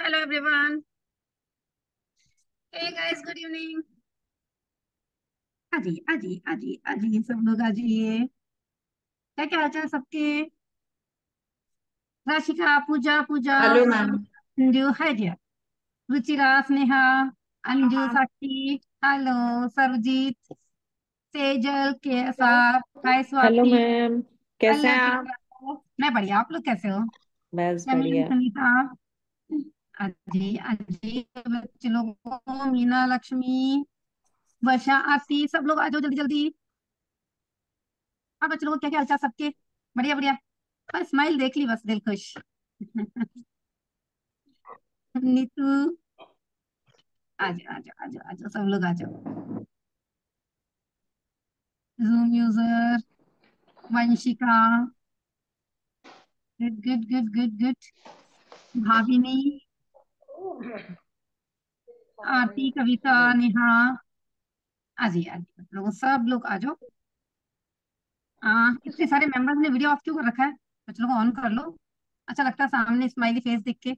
Hello everyone. Hey guys, good evening. आजी आजी आजी आजी सब लोग आ जाइए क्या क्या हाल चाल सबके? Rashika Puja Puja hello ma'am. Anju hi dear Ruchira Sneha Anju हाँ। साक्षी हेलो सरजीत सेजल केसा हाय हेलो स्वाति मैम। कैसे हेलो हैं आप? मैं बढ़िया आप लोग कैसे हो? बस फैमिली बढ़िया। सुनीता। अजी अजी बच्चे मीना, लक्ष्मी, वर्षा, आरती, सब लोग आ जाओ जल्दी जल्दी। हाँ बच्चे लोगों क्या क्या हालचाल सबके? बढ़िया बढ़िया। बस स्माइल देख ली बस, दिल खुश। नीतू, आ जाओ आ जाओ आ जाओ आ जाओ, सब लोग आ जाओ। Zoom user Vanshika. Good good good good good Bhavini Aarti Kavita Neha. आ जाइए आ जाइए लोग सब लोग आ जाओ। आ, इतने सारे मेंबर्स ने वीडियो ऑफ़ क्यों कर रखा है? बच्चों को ऑन कर लो। अच्छा लगता है सामने स्माइली फेस देख के।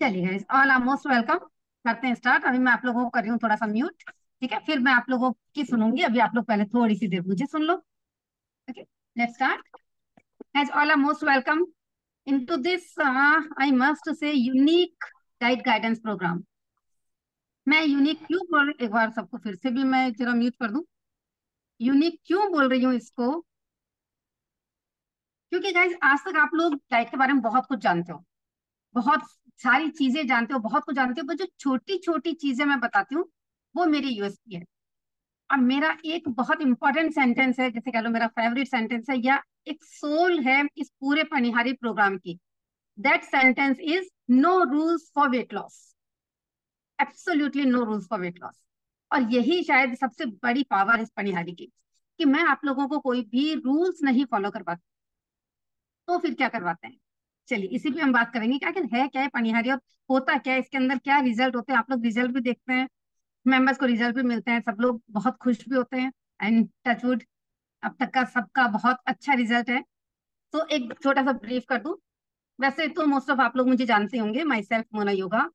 चलिए guys all are most welcome करते हैं स्टार्ट अभी मैं आप लोगों को कर रही हूँ थोड़ा सा म्यूट ठीक है? फिर मैं आप लोगों की सुनूँगी। अभी आप लोग पहले थोड़ी सी देर मुझे सुन लो। Okay let's start as all are most welcome into this uh, I must say unique guide guidance program. मैं यूनिक क्यों बोल एक बार सबको फिर से भी मैं जरा म्यूट कर दूँ? यूनिक क्यों बोल रही हूँ इसको? क्योंकि गाइज़ आज तक आप लोग डाइट के बारे में बहुत कुछ जानते हो। बहुत सारी चीज़ें जानते हो बहुत कुछ जानते हो पर जो छोटी छोटी चीज़ें मैं बताती हूँ वो मेरी यूएसपी है। और मेरा एक बहुत इंपॉर्टेंट सेंटेंस है जैसे कह लो मेरा फेवरेट सेंटेंस है या एक सोल है इस पूरे पनिहारी प्रोग्राम की। That sentence is no rules for weight loss absolutely no rules for weight loss और यही शायद सबसे बड़ी पावर है इस पनिहारी की, कि मैं आप लोगों को कोई भी रूल्स नहीं फॉलो करवाती। तो फिर क्या करवाते हैं? चलिए, इसी पे हम बात करेंगे कि है, क्या है पनिहारी और होता क्या है, इसके अंदर क्या रिज़ल्ट होते हैं, आप लोग रिज़ल्ट भी देखते हैं मेंबर्स को रिज़ल्ट भी मिलते हैं, सब लोग बहुत खुश भी होते हैं एंड टचवुड अब तक का सबका बहुत अच्छा रिज़ल्ट है। तो एक छोटा सा ब्रीफ कर दूँ। वैसे तो मोस्ट ऑफ़ आप लोग मुझे जानते होंगे myself Mona yoga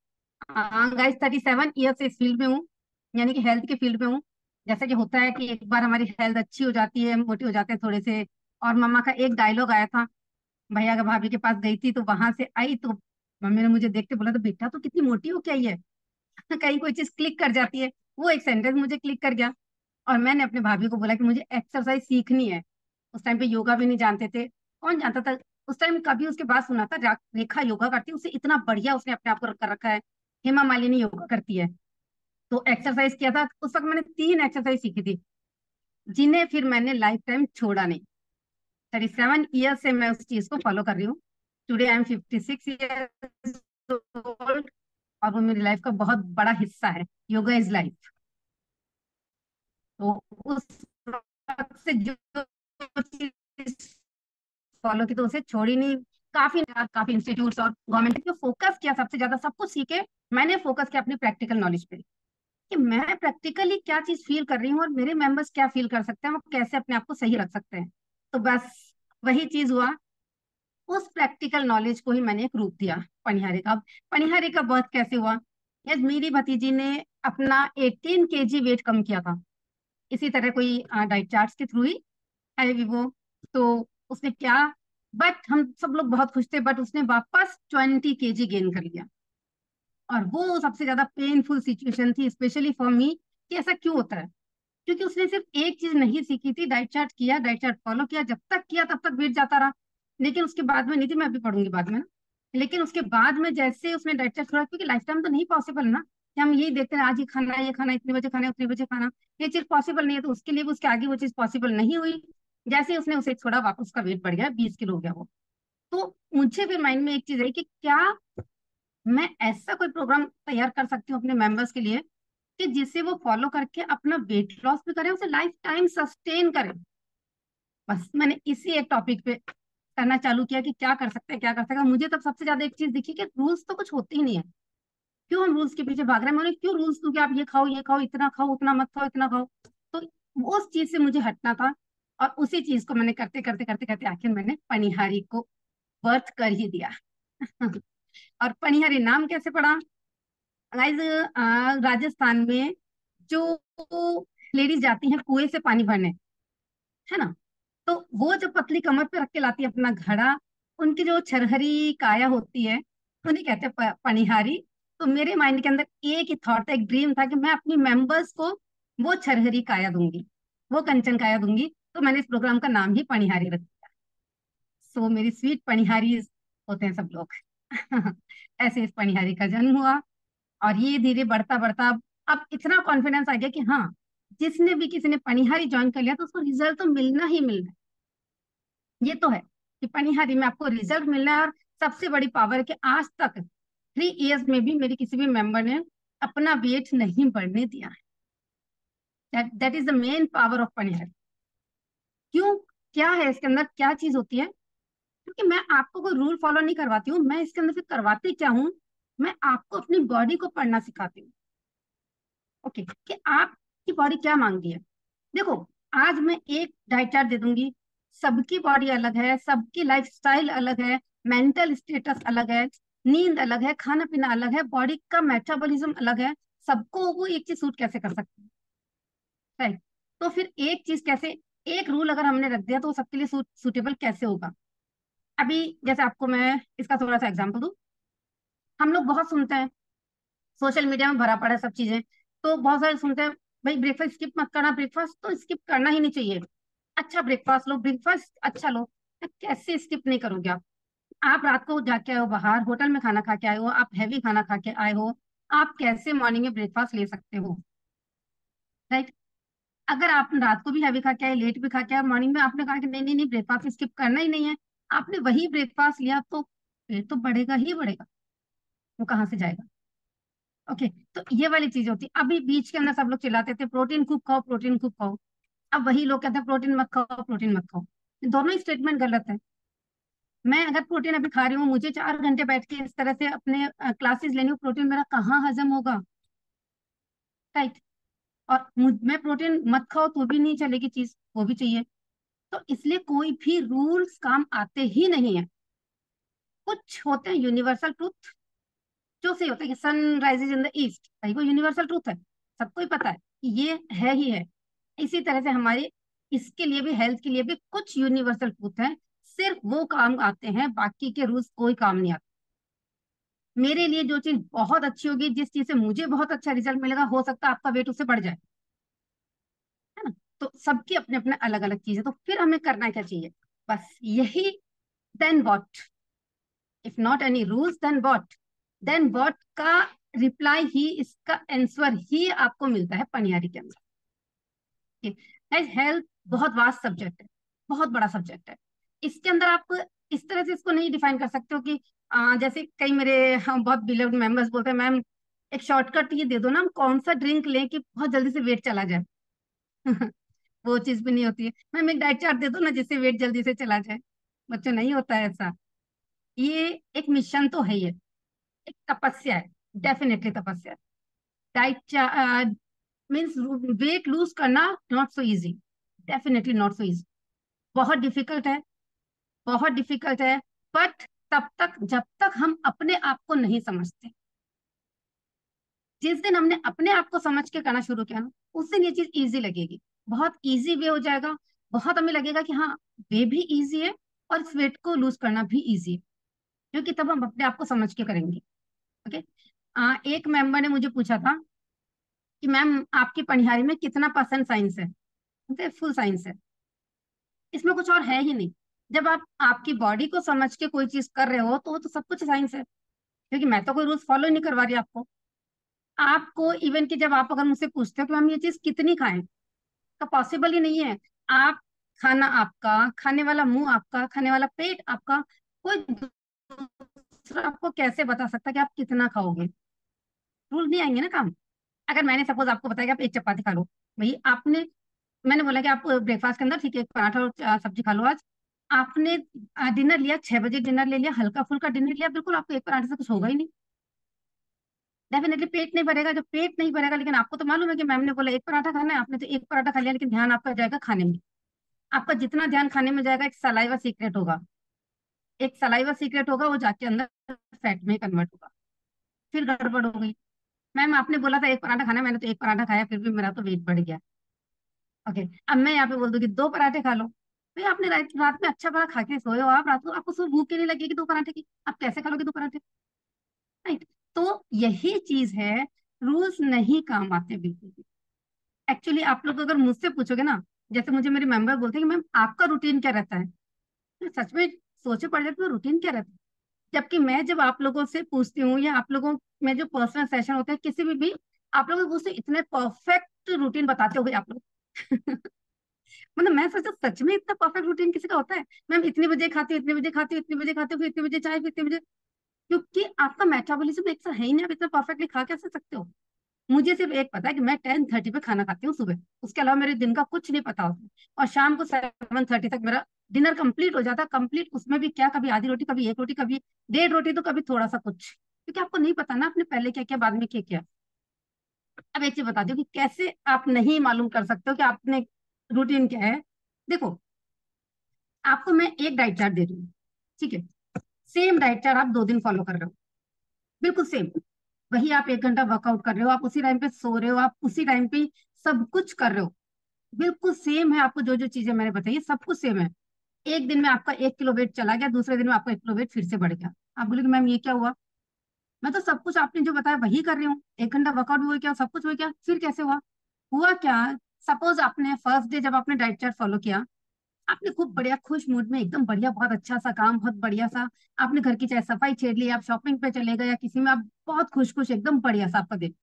guys thirty seven year से इस फ़ील्ड में हूँ, यानी कि हेल्थ के फ़ील्ड में हूँ। जैसा कि होता है कि एक बार हमारी हेल्थ अच्छी हो जाती है, मोटी हो जाते हैं थोड़े से, और मम्मा का एक डायलॉग आया था, भैया का भाभी के पास गई थी तो वहाँ से आई तो मम्मी ने मुझे देखते बोला तो बेटा तो कितनी मोटी हो क्या है? कहीं कोई चीज़ क्लिक कर जाती है। वो एक सेंटेंस मुझे क्लिक कर गया। और मैंने अपने भाभी को बोला कि मुझे एक्सरसाइज सीखनी है। उस टाइम पे योगा भी नहीं जानते थे। कौन जानता था? उस टाइम कभी उसके बाद सुना था रेखा योगा करती है, उसे इतना बढ़िया उसने अपने आप को रखा है। हेमा मालिनी योगा करती है। तो एक्सरसाइज किया था। उस वक्त मैंने तीन एक्सरसाइज सीखी थी, जिन्हें फिर मैंने लाइफ टाइम छोड़ा नहीं। थर्टी सेवन ईयर से मैं उस चीज़ को फॉलो कर रही हूँ। Today I am fifty six old और वो मेरी लाइफ का बहुत बड़ा हिस्सा है। योगा इज़ लाइफ तो उस से जो फॉलो की तो उसे छोड़ी नहीं। काफ़ी काफ़ी इंस्टीट्यूट और गवर्नमेंट ने फोकस किया सबसे ज़्यादा सब कुछ सीखे। मैंने फोकस किया अपनी प्रैक्टिकल नॉलेज पे कि मैं प्रैक्टिकली क्या चीज़ फील कर रही हूँ और मेरे मेंबर्स क्या फील कर सकते हैं, वो कैसे अपने आप को सही रख सकते हैं। तो बस वही चीज़ हुआ। उस प्रैक्टिकल नॉलेज को ही मैंने एक रूप दिया, पनिहारी का। पनिहारी का बर्थ कैसे हुआ? यस, मेरी भतीजी ने अपना 18 केजी वेट कम किया था। इसी तरह कोई डाइट चार्ट के थ्रू ही है वो तो उसने क्या, बट हम सब लोग बहुत खुश थे, बट उसने वापस 20 केजी गेन कर लिया। और वो सबसे ज़्यादा पेनफुल सिचुएशन थी स्पेशली फॉर मी कि ऐसा क्यों होता है? क्योंकि उसने सिर्फ़ एक चीज़ नहीं सीखी थी, डाइट चार्ट किया, डाइट चार्ट फॉलो किया, जब तक किया तब तक वेट जाता रहा। लेकिन उसके बाद में, नहीं थी, मैं अभी पढ़ूँगी बाद में। ना लेकिन उसके बाद में जैसे उसने डाइट चार्ट छोड़ा, क्योंकि लाइफ टाइम तो नहीं पॉसिबल ना। कि हम यही देखते हैं, आज ये खाना ये खाना इतने बजे खाना उतने बजे खाना ये चीज़ पॉसिबल नहीं है तो उसके लिए भी उसके आगे वो चीज़ पॉसिबल नहीं हुई। जैसे उसने उसे छोड़ा, वापस उसका वेट बढ़ गया, बीस किलो हो गया वो। तो मुझे फिर माइंड में एक चीज़ है कि क्या मैं ऐसा कोई प्रोग्राम तैयार कर सकती हूँ अपने मेंबर्स के लिए कि जिससे वो फॉलो करके अपना वेट लॉस भी करें, उसे लाइफ टाइम सस्टेन करें। बस मैंने इसी एक टॉपिक पे करना चालू किया कि क्या कर सकते हैं, क्या कर सकते हैं। मुझे तब सबसे ज़्यादा एक चीज़ दिखी कि रूल्स तो कुछ होते ही नहीं है। क्यों हम रूल्स के पीछे भाग रहे हैं? मैंने क्यों रूल्स दूँ आप ये खाओ ये खाओ, इतना खाओ, उतना मत खाओ, इतना खाओ? तो उस चीज़ से मुझे हटना था और उसी चीज़ को मैंने करते करते करते करते आखिर मैंने पनिहारी को बर्थ कर ही दिया। और पनिहारी नाम कैसे पड़ा गाइस राजस्थान में जो लेडीज़ जाती हैं कुएँ से पानी भरने, है ना? तो वो जो पतली कमर पे रख के लाती है अपना घड़ा, उनकी जो छरहरी काया होती है, उन्हें कहते हैं पनिहारी। तो मेरे माइंड के अंदर एक ही थॉट था एक ड्रीम था कि मैं अपनी मेंबर्स को वो छरहरी काया दूँगी वो कंचन काया दूँगी तो मैंने इस प्रोग्राम का नाम ही पणिहारी रख दिया। सो so, मेरी स्वीट पनिहारी होते हैं सब लोग। ऐसे इस पनिहारी का जन्म हुआ और ये धीरे बढ़ता बढ़ता अब इतना कॉन्फिडेंस आ गया कि हाँ जिसने भी किसी ने पणिहारी ज्वाइन कर लिया तो उसको रिज़ल्ट तो मिलना ही मिलना है। ये तो है कि पणिहारी में आपको रिज़ल्ट मिलना है और सबसे बड़ी पावर है कि आज तक थ्री इयर्स में भी मेरे किसी भी मेंबर ने अपना वेट नहीं बढ़ने दिया है। That is the main power of Panihari क्यों? क्या है इसके अंदर? क्या चीज़ होती है? क्योंकि मैं आपको कोई रूल फॉलो नहीं करवाती हूँ मैं इसके अंदर फिर करवाती क्या हूँ? मैं आपको अपनी बॉडी को पढ़ना सिखाती हूँ। ओके okay, कि आपकी बॉडी क्या मांगती है? देखो आज मैं एक डाइट चार्ट दे दूँगी। सबकी बॉडी अलग है सबकी लाइफ स्टाइल अलग है मेंटल स्टेटस अलग है। नींद अलग है खाना पीना अलग है बॉडी का मेटाबॉलिज्म अलग है सबको वो एक चीज़ सूट कैसे कर सकते हैं? राइट तो फिर एक चीज़ कैसे एक रूल अगर हमने रख दिया तो सबके लिए सूट, सूटेबल कैसे होगा? अभी जैसे आपको मैं इसका थोड़ा सा एग्ज़ाम्पल दू। हम लोग बहुत सुनते हैं सोशल मीडिया में भरा पड़ा है सब चीज़ें तो बहुत सारे सुनते हैं भाई ब्रेकफास्ट स्किप मत करना ब्रेकफास्ट तो स्किप करना ही नहीं चाहिए। अच्छा ब्रेकफास्ट लो ब्रेकफास्ट अच्छा लो कैसे स्किप नहीं करोगे आप? आप रात को जाके आए हो बाहर होटल में खाना खा के आए हो आप हैवी खाना खा के आए हो आप कैसे मॉर्निंग में ब्रेकफास्ट ले सकते हो? राइट अगर आप रात को भी हैवी खा के आए लेट भी खा के आए मॉर्निंग में आपने कहा कि नहीं नहीं नहीं ब्रेकफास्ट स्किप करना ही नहीं है। आपने वही ब्रेकफास्ट लिया तो पेट तो बढ़ेगा ही बढ़ेगा। वो कहाँ से जाएगा? ओके okay, तो ये वाली चीज़ होती। है अभी बीच के अंदर सब लोग चिल्लाते थे प्रोटीन खूब खाओ प्रोटीन खूब खाओ। अब वही लोग कहते हैं प्रोटीन मत खाओ प्रोटीन मत खाओ। दोनों ही स्टेटमेंट गलत है। मैं अगर प्रोटीन अभी खा रही हूँ, मुझे चार घंटे बैठ के इस तरह से अपने क्लासेस लेनी हो प्रोटीन मेरा कहाँ हजम होगा? राइट और मैं प्रोटीन मत खाओ तो भी नहीं चलेगी चीज़, वो भी चाहिए। तो इसलिए कोई भी रूल्स काम आते ही नहीं है। कुछ होते हैं यूनिवर्सल ट्रूथ जो सही होता है कि sun rises in the east वो यूनिवर्सल ट्रूथ है। सबको ही पता है कि ये है ही है। इसी तरह से हमारे, इसके लिए भी हेल्थ के लिए भी कुछ यूनिवर्सल ट्रूथ है। सिर्फ़ वो काम आते हैं, बाकी के रूल्स कोई काम नहीं आते। मेरे लिए जो चीज़ बहुत अच्छी होगी, जिस चीज़ से मुझे बहुत अच्छा रिज़ल्ट मिलेगा, हो सकता है आपका वेट उससे बढ़ जाए। है ना? तो सबकी अपने अपने अलग अलग चीज़ है तो फिर हमें करना क्या चाहिए? बस यही then what if not any rules then what then what का रिप्लाई ही, इसका आंसर ही आपको मिलता है पनियारी के अंदर। हेल्थ बहुत वास्ट सब्जेक्ट है। बहुत बड़ा सब्जेक्ट है। इसके अंदर आप इस तरह से इसको नहीं डिफाइन कर सकते हो कि आ, जैसे कई मेरे हम बहुत बिलव्ड मेंबर्स बोलते हैं मैम एक शॉर्टकट ये दे दो ना हम कौन सा ड्रिंक लें कि बहुत जल्दी से वेट चला जाए? वो चीज़ भी नहीं होती है। मैम एक डाइट चार्ट दे दो ना जिससे वेट जल्दी से चला जाए। बच्चों नहीं होता है ऐसा। ये एक मिशन तो है ही है। एक तपस्या है डेफिनेटली तपस्या डाइट मीन्स वेट लूज करना not so easy definitely not so easy बहुत डिफ़िकल्ट है। बहुत डिफ़िकल्ट है बट तब तक जब तक हम अपने आप को नहीं समझते। जिस दिन हमने अपने आप को समझ के करना शुरू किया ना उस दिन ये चीज़ इजी लगेगी। बहुत इजी वे हो जाएगा। बहुत हमें लगेगा कि हाँ वे भी इजी है और इस वेट को लूज करना भी इजी है क्योंकि तब हम अपने आप को समझ के करेंगे। ओके आ, एक मेंबर ने मुझे पूछा था कि मैम आपकी पनिहारी में कितना परसेंट साइंस है? फुल साइंस है। इसमें कुछ और है ही नहीं। जब आप आपकी बॉडी को समझ के कोई चीज़ कर रहे हो तो वो तो सब कुछ साइंस है। क्योंकि मैं तो कोई रूल्स फॉलो नहीं करवा रही आपको। आपको इवन कि जब आप अगर मुझसे पूछते हो कि हम ये चीज़ कितनी खाएँ? तो पॉसिबल ही नहीं है। आप खाना आपका, खाने वाला मुँह आपका, खाने वाला पेट आपका, कोई दूसरा आपको कैसे बता सकता कि आप कितना खाओगे? रूल नहीं आएँगे ना काम। अगर मैंने सपोज़ आपको बताया कि आप एक चपाती खा लो, भाई आपने, मैंने बोला कि आप ब्रेकफास्ट के अंदर, ठीक है पराठा और सब्ज़ी खा लो आज। आपने डिनर लिया, छह बजे डिनर ले लिया, हल्का फुल्का डिनर लिया, बिल्कुल आपको एक पराठे से कुछ होगा ही नहीं। डेफिनेटली पेट नहीं भरेगा, जब पेट नहीं भरेगा, लेकिन आपको तो मालूम है कि मैम ने बोला, एक पराठा खाना है, आपने तो एक पराठा खा लिया, लेकिन ध्यान आपका जाएगा खाने में। आपका जितना ध्यान खाने में जाएगा, एक सलाइवा सीक्रेट होगा। एक सलाइवा सीक्रेट होगा, वो जाके अंदर फैट में कन्वर्ट होगा। फिर गड़बड़ हो गई। मैम, आपने बोला था एक पराठा खाना मैंने तो एक पराठा खाया, फिर भी मेरा तो वेट बढ़ गया। ओके अब मैं यहाँ पे बोल दूँ दूँगी दो पराठे खा लो। भाई आपने रात में अच्छा बड़ा खा के सोए हो आप, रात को आपको सुबह भूख के नहीं लगेगी दो पराठे की? आप कैसे खा लोगे दो पराठे? राइट तो यही चीज़ है, रूल्स नहीं काम आते बिल्कुल भी। एक्चुअली आप लोग अगर मुझसे पूछोगे ना, जैसे मुझे मेरे मेंबर बोलते हैं कि, मैम, आपका रूटीन क्या रहता है? तो सच में सोचे पड़ जाते तो रूटीन क्या रहता है? जबकि मैं जब आप लोगों से पूछती हूँ या आप लोगों में जो पर्सनल सेशन होते हैं, किसी भी भी, आप लोग इतने परफेक्ट रूटीन बताते हो आप लोग। मतलब मैं सोचता सच में इतना परफेक्ट रूटीन किसी का होता है? मैम, इतने बजे खाती हूँ, इतने बजे खाती हूँ, इतने बजे खाती हूँ, फिर इतने बजे चाय, फिर इतने बजे क्योंकि आपका मेटाबॉलिज्म एक सा है ही नहीं, आप इतना परफेक्टली खा कैसे सकते हो? मुझे सिर्फ़ एक पता है कि मैं टेन थर्टी पे खाना खाती हूँ सुबह। उसके अलावा मेरे दिन का कुछ नहीं पता होता। और शाम को सेवन थर्टी तक मेरा डिनर कंप्लीट हो जाता है कंप्लीट उसमें भी क्या, कभी आधी रोटी, कभी एक रोटी, कभी डेढ़ रोटी तो कभी थोड़ा सा कुछ। क्योंकि आपको नहीं पता ना आपने पहले क्या किया बाद में क्या किया अब एक चीज़ बता दो कि कैसे आप नहीं मालूम कर सकते हो कि आपने रूटीन क्या है? देखो, आपको मैं एक डाइट चार्ट दे रही हूँ, ठीक है? सेम डाइट चार्ट आप दो दिन फॉलो कर रहे हो। बिल्कुल सेम वही आप एक घंटा वर्कआउट कर रहे हो, आप उसी टाइम पे सो रहे हो, आप उसी टाइम पे सब कुछ कर रहे हो। बिल्कुल सेम है आपको जो जो चीज़ें मैंने बताई, सब कुछ सेम है। एक दिन में आपका एक किलो वेट चला गया, दूसरे दिन में आपका एक किलो वेट फिर से बढ़ गया। आप बोले मैम, ये क्या हुआ? मैं तो सब कुछ आपने जो बताया वही कर रही हूँ। एक घंटा वर्कआउट हुआ क्या? सब कुछ हुआ क्या? फिर कैसे हुआ? हुआ क्या? सपोज़ आपने फ़र्स्ट डे जब आपने डाइट चार्ट फॉलो किया, आपने खूब बढ़िया खुश मूड में एकदम बढ़िया, बहुत अच्छा सा काम, बहुत बढ़िया सा, आपने घर की चाहे सफ़ाई छेड़ ली, आप शॉपिंग पे चले गए या किसी में, आप बहुत खुश खुश एकदम बढ़िया सा आपका दिन।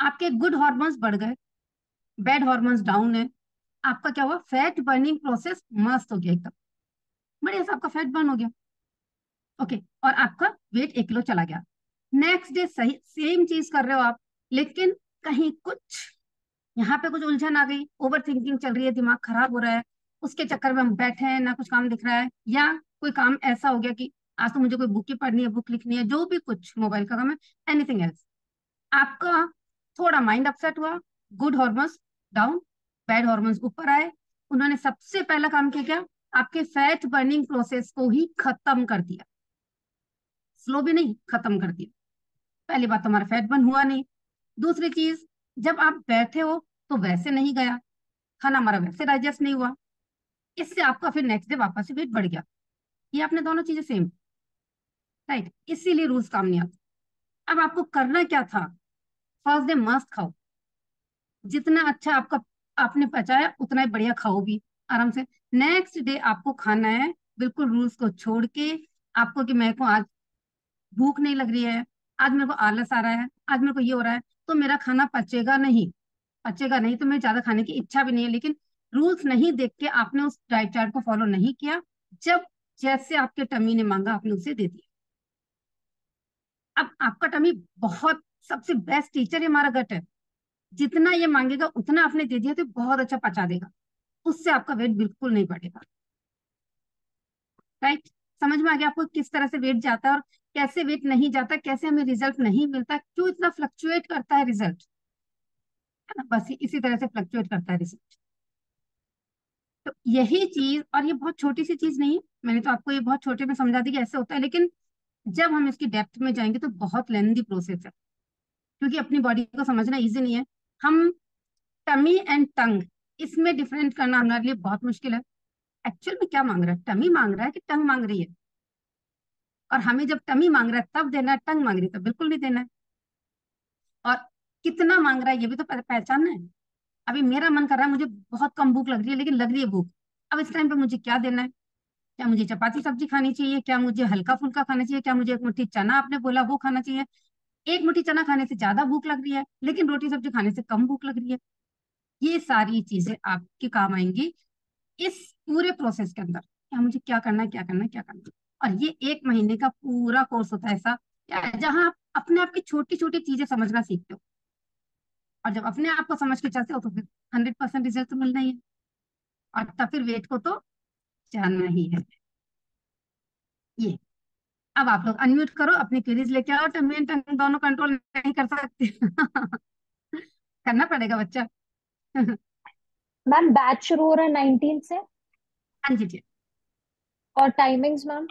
आपके गुड हॉर्मोन्स बढ़ गए बैड हॉर्मोन्स डाउन है, आपका क्या हुआ? फैट बर्निंग प्रोसेस मस्त हो गया एकदम। बढ़िया सा आपका फैट बर्न हो गया। ओके और आपका वेट एक किलो चला गया। नेक्स्ट डे सही सेम चीज़ कर रहे हो आप, लेकिन कहीं कुछ यहाँ पे कुछ उलझन आ गई ओवर थिंकिंग चल रही है, दिमाग खराब हो रहा है, उसके चक्कर में हम बैठे हैं, ना कुछ काम दिख रहा है, या कोई काम ऐसा हो गया कि आज तो मुझे कोई बुक ही पढ़नी है, बुक लिखनी है, जो भी कुछ मोबाइल का काम है एनीथिंग एल्स आपका थोड़ा माइंड अपसेट हुआ good hormones down bad hormones ऊपर आए, उन्होंने सबसे पहला काम किया क्या? आपके फैट बर्निंग प्रोसेस को ही खत्म कर दिया। स्लो भी नहीं, खत्म कर दिया। पहली बात तो हमारा फैट बर्न हुआ नहीं। दूसरी चीज़ जब आप बैठे हो तो वैसे नहीं गया। खाना हमारा वैसे डाइजेस्ट नहीं हुआ। इससे आपका फिर नेक्स्ट डे वापस से वेट बढ़ गया। ये आपने दोनों चीज़ें सेम राइट इसीलिए रूल्स काम नहीं आता। अब आपको करना क्या था? फ़र्स्ट डे मस्त खाओ। जितना अच्छा आपका, आपने पचाया, उतना ही बढ़िया खाओ भी आराम से। नेक्स्ट डे आपको खाना है, बिल्कुल रूल्स को छोड़ के आपको कि मेरे को आज भूख नहीं लग रही है, आज मेरे को आलस आ रहा है, आज मेरे को ये हो रहा है। तो मेरा खाना पचेगा नहीं। पचेगा नहीं तो मेरी ज़्यादा खाने की इच्छा भी नहीं है, लेकिन रूल्स नहीं देख के आपने उस डाइट चार्ट को फॉलो नहीं किया, जब जैसे आपके टमी ने मांगा, आपने उसे दे दिया। अब आपका टमी बहुत, सबसे बेस्ट टीचर हमारा गट है। जितना ये मांगेगा, उतना आपने दे दिया तो बहुत अच्छा पचा देगा। उससे आपका वेट बिल्कुल नहीं बढ़ेगा। राइट समझ में आ गया आपको किस तरह से वेट जाता है और कैसे वेट नहीं जाता, कैसे हमें रिज़ल्ट नहीं मिलता, क्यों इतना फ्लक्चुएट करता है रिज़ल्ट है ना? बस इसी तरह से फ्लक्चुएट करता है रिज़ल्ट तो यही चीज़, और ये बहुत छोटी सी चीज़ नहीं है मैंने तो आपको ये बहुत छोटे में समझा दी कि ऐसे होता है, लेकिन जब हम इसकी डेप्थ में जाएँगे तो बहुत लेंदी प्रोसेस है। क्योंकि अपनी बॉडी को समझना इजी नहीं है। हम टमी एंड टंग, इसमें डिफरेंट करना हमारे लिए बहुत मुश्किल है। एक्चुअल में क्या मांग रहा है? टमी मांग रहा है कि टंग मांग रही है? और हमें जब टमी मांग रहा है, तब देना है, टंग मांग रही है तो बिल्कुल नहीं देना है। और कितना मांग रहा है, ये भी तो पहचानना है। अभी मेरा मन कर रहा है, मुझे बहुत कम भूख लग रही है, लेकिन लग रही है भूख। अब इस टाइम पे मुझे क्या देना है? क्या मुझे चपाती सब्ज़ी खानी चाहिए? क्या मुझे हल्का फुल्का खाना चाहिए? क्या मुझे एक मुट्ठी चना, आपने बोला वो खाना चाहिए? एक मुट्ठी चना खाने से ज़्यादा भूख लग रही है, लेकिन रोटी सब्ज़ी खाने से कम भूख लग रही है। ये सारी चीज़ें आपके काम आएँगी। इस पूरे प्रोसेस के अंदर क्या मुझे क्या करना है, क्या करना है, क्या करना है। और ये एक महीने का पूरा कोर्स होता है ऐसा जहाँ आप अपने आप की छोटी छोटी चीज़ें समझना सीखते हो। और जब अपने आप को समझ के चलते हो तो फिर हंड्रेड परसेंट रिज़ल्ट तो मिलना ही है। और तब फिर वेट को तो जानना ही है। ये। अब आप लोग अनम्यूट करो, अपनी क्वेरीज लेके आओ टमी एंड टंग दोनों कंट्रोल नहीं कर सकते। करना पड़ेगा बच्चा। मैम बैच शुरू हो रहा है नाइनटीन से। हाँ जी जी। और टाइमिंग्स मैम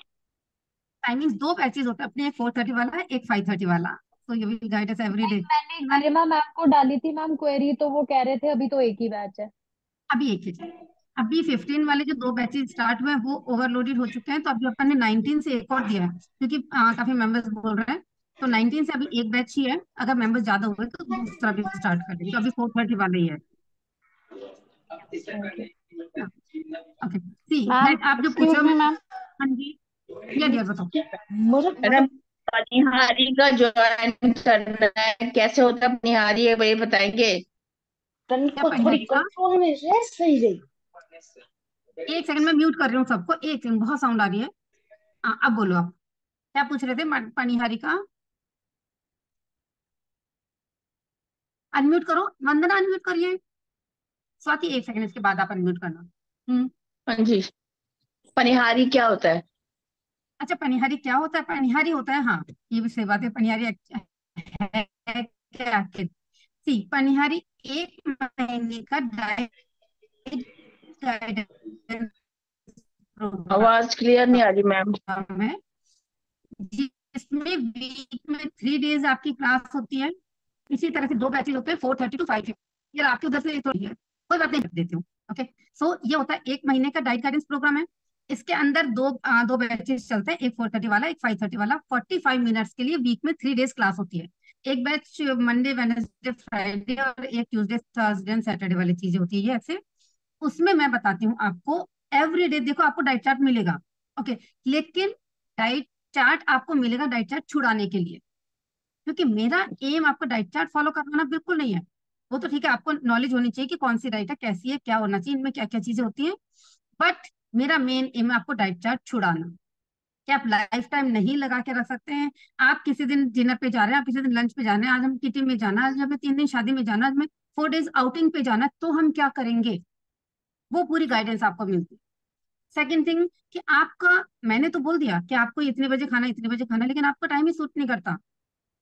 टाइमिंग दो बैचेज होते हैं अपने एक फोर थर्टी वाला एक फाइव थर्टी वाला। तो you will guide us every day मैंने गरिमा मैम को डाली थी मैम क्वेरी तो वो कह रहे थे अभी तो एक ही बैच है। अभी एक ही। चीज़ अभी फिफ्टीन वाले जो दो बैचेज स्टार्ट हुए हैं वो ओवरलोडेड हो चुके हैं तो अभी अपन ने नाइनटीन से एक और दिया है क्योंकि आ, काफ़ी मेंबर्स बोल रहे हैं। तो नाइनटीन से अभी एक बैच ही है अगर मेंबर्स ज़्यादा हुए तो दूसरा भी स्टार्ट कर देंगे। तो अभी फोर थर्टी वाला ही है। ओके सी आप जो पूछो मैम हाँ जी। या डियर बताओ। मुझे पनिहारी का ज्वाइन करना है। कैसे होता है पनिहारी? है वही बताएँगे। थोड़ी सही रही। एक सेकंड में म्यूट कर रही हूँ सबको। एक सेकंड बहुत साउंड आ रही है। आ, अब बोलो आप। क्या पूछ रहे थे पनिहारी का? अनम्यूट करो। वंदना अनम्यूट करिए। स्वाति एक सेकंड इसके बाद आप अनम्यूट करना। हम्म। हाँ जी। पनिहारी क्या होता है? अच्छा पनिहारी क्या होता है? पनिहारी होता है हाँ ये भी सही बात है पनिहारी है क्या सी पनिहारी एक महीने का डाइट आवाज़ क्लियर नहीं आ रही मैम जिसमें वीक में थ्री डेज़ आपकी क्लास होती है इसी तरह से दो बैचेज होते हैं फोर थर्टी टू फाइव यार आपके उधर से थोड़ी है कोई बात नहीं देती हूँ ओके सो ये होता है एक महीने का डाइट गाइडेंस प्रोग्राम है। इसके अंदर दो आ, दो बैचेस चलते हैं एक फोर थर्टी वाला एक फाइव थर्टी वाला। फोर्टी फाइव मिनट्स के लिए वीक में थ्री डेज़ क्लास होती है। एक बैच मंडे वेनसडे फ्राइडे और एक ट्यूसडे थर्सडे एंड सैटरडे वाली चीज़ें होती है ऐसे। उसमें मैं बताती हूँ आपको एवरी डे देखो आपको डाइट चार्ट मिलेगा ओके लेकिन डाइट चार्ट आपको मिलेगा डाइट चार्ट छुड़ाने के लिए। क्योंकि मेरा एम आपको डाइट चार्ट फॉलो करवाना बिल्कुल नहीं है। वो तो ठीक है, आपको नॉलेज होनी चाहिए कि कौन सी डाइट है कैसी है, क्या होना चाहिए, इनमें क्या क्या चीज़ें होती हैं। बट मेरा मेन एम है आपको डाइट चार्ट छुड़ाना। कि आप लाइफ टाइम नहीं लगा के रख सकते हैं। आप किसी दिन डिनर पे जा रहे हैं, आप किसी दिन लंच पे जाना है, आज हम किटी में जाना, आज हमें तीन दिन शादी में जाना, आज हमें फोर डेज़ आउटिंग पे जाना तो हम क्या करेंगे? वो पूरी गाइडेंस आपको मिलती है। सेकेंड थिंग कि आपका, मैंने तो बोल दिया कि आपको इतने बजे खाना, इतने बजे खाना, लेकिन आपका टाइम ही सूट नहीं करता।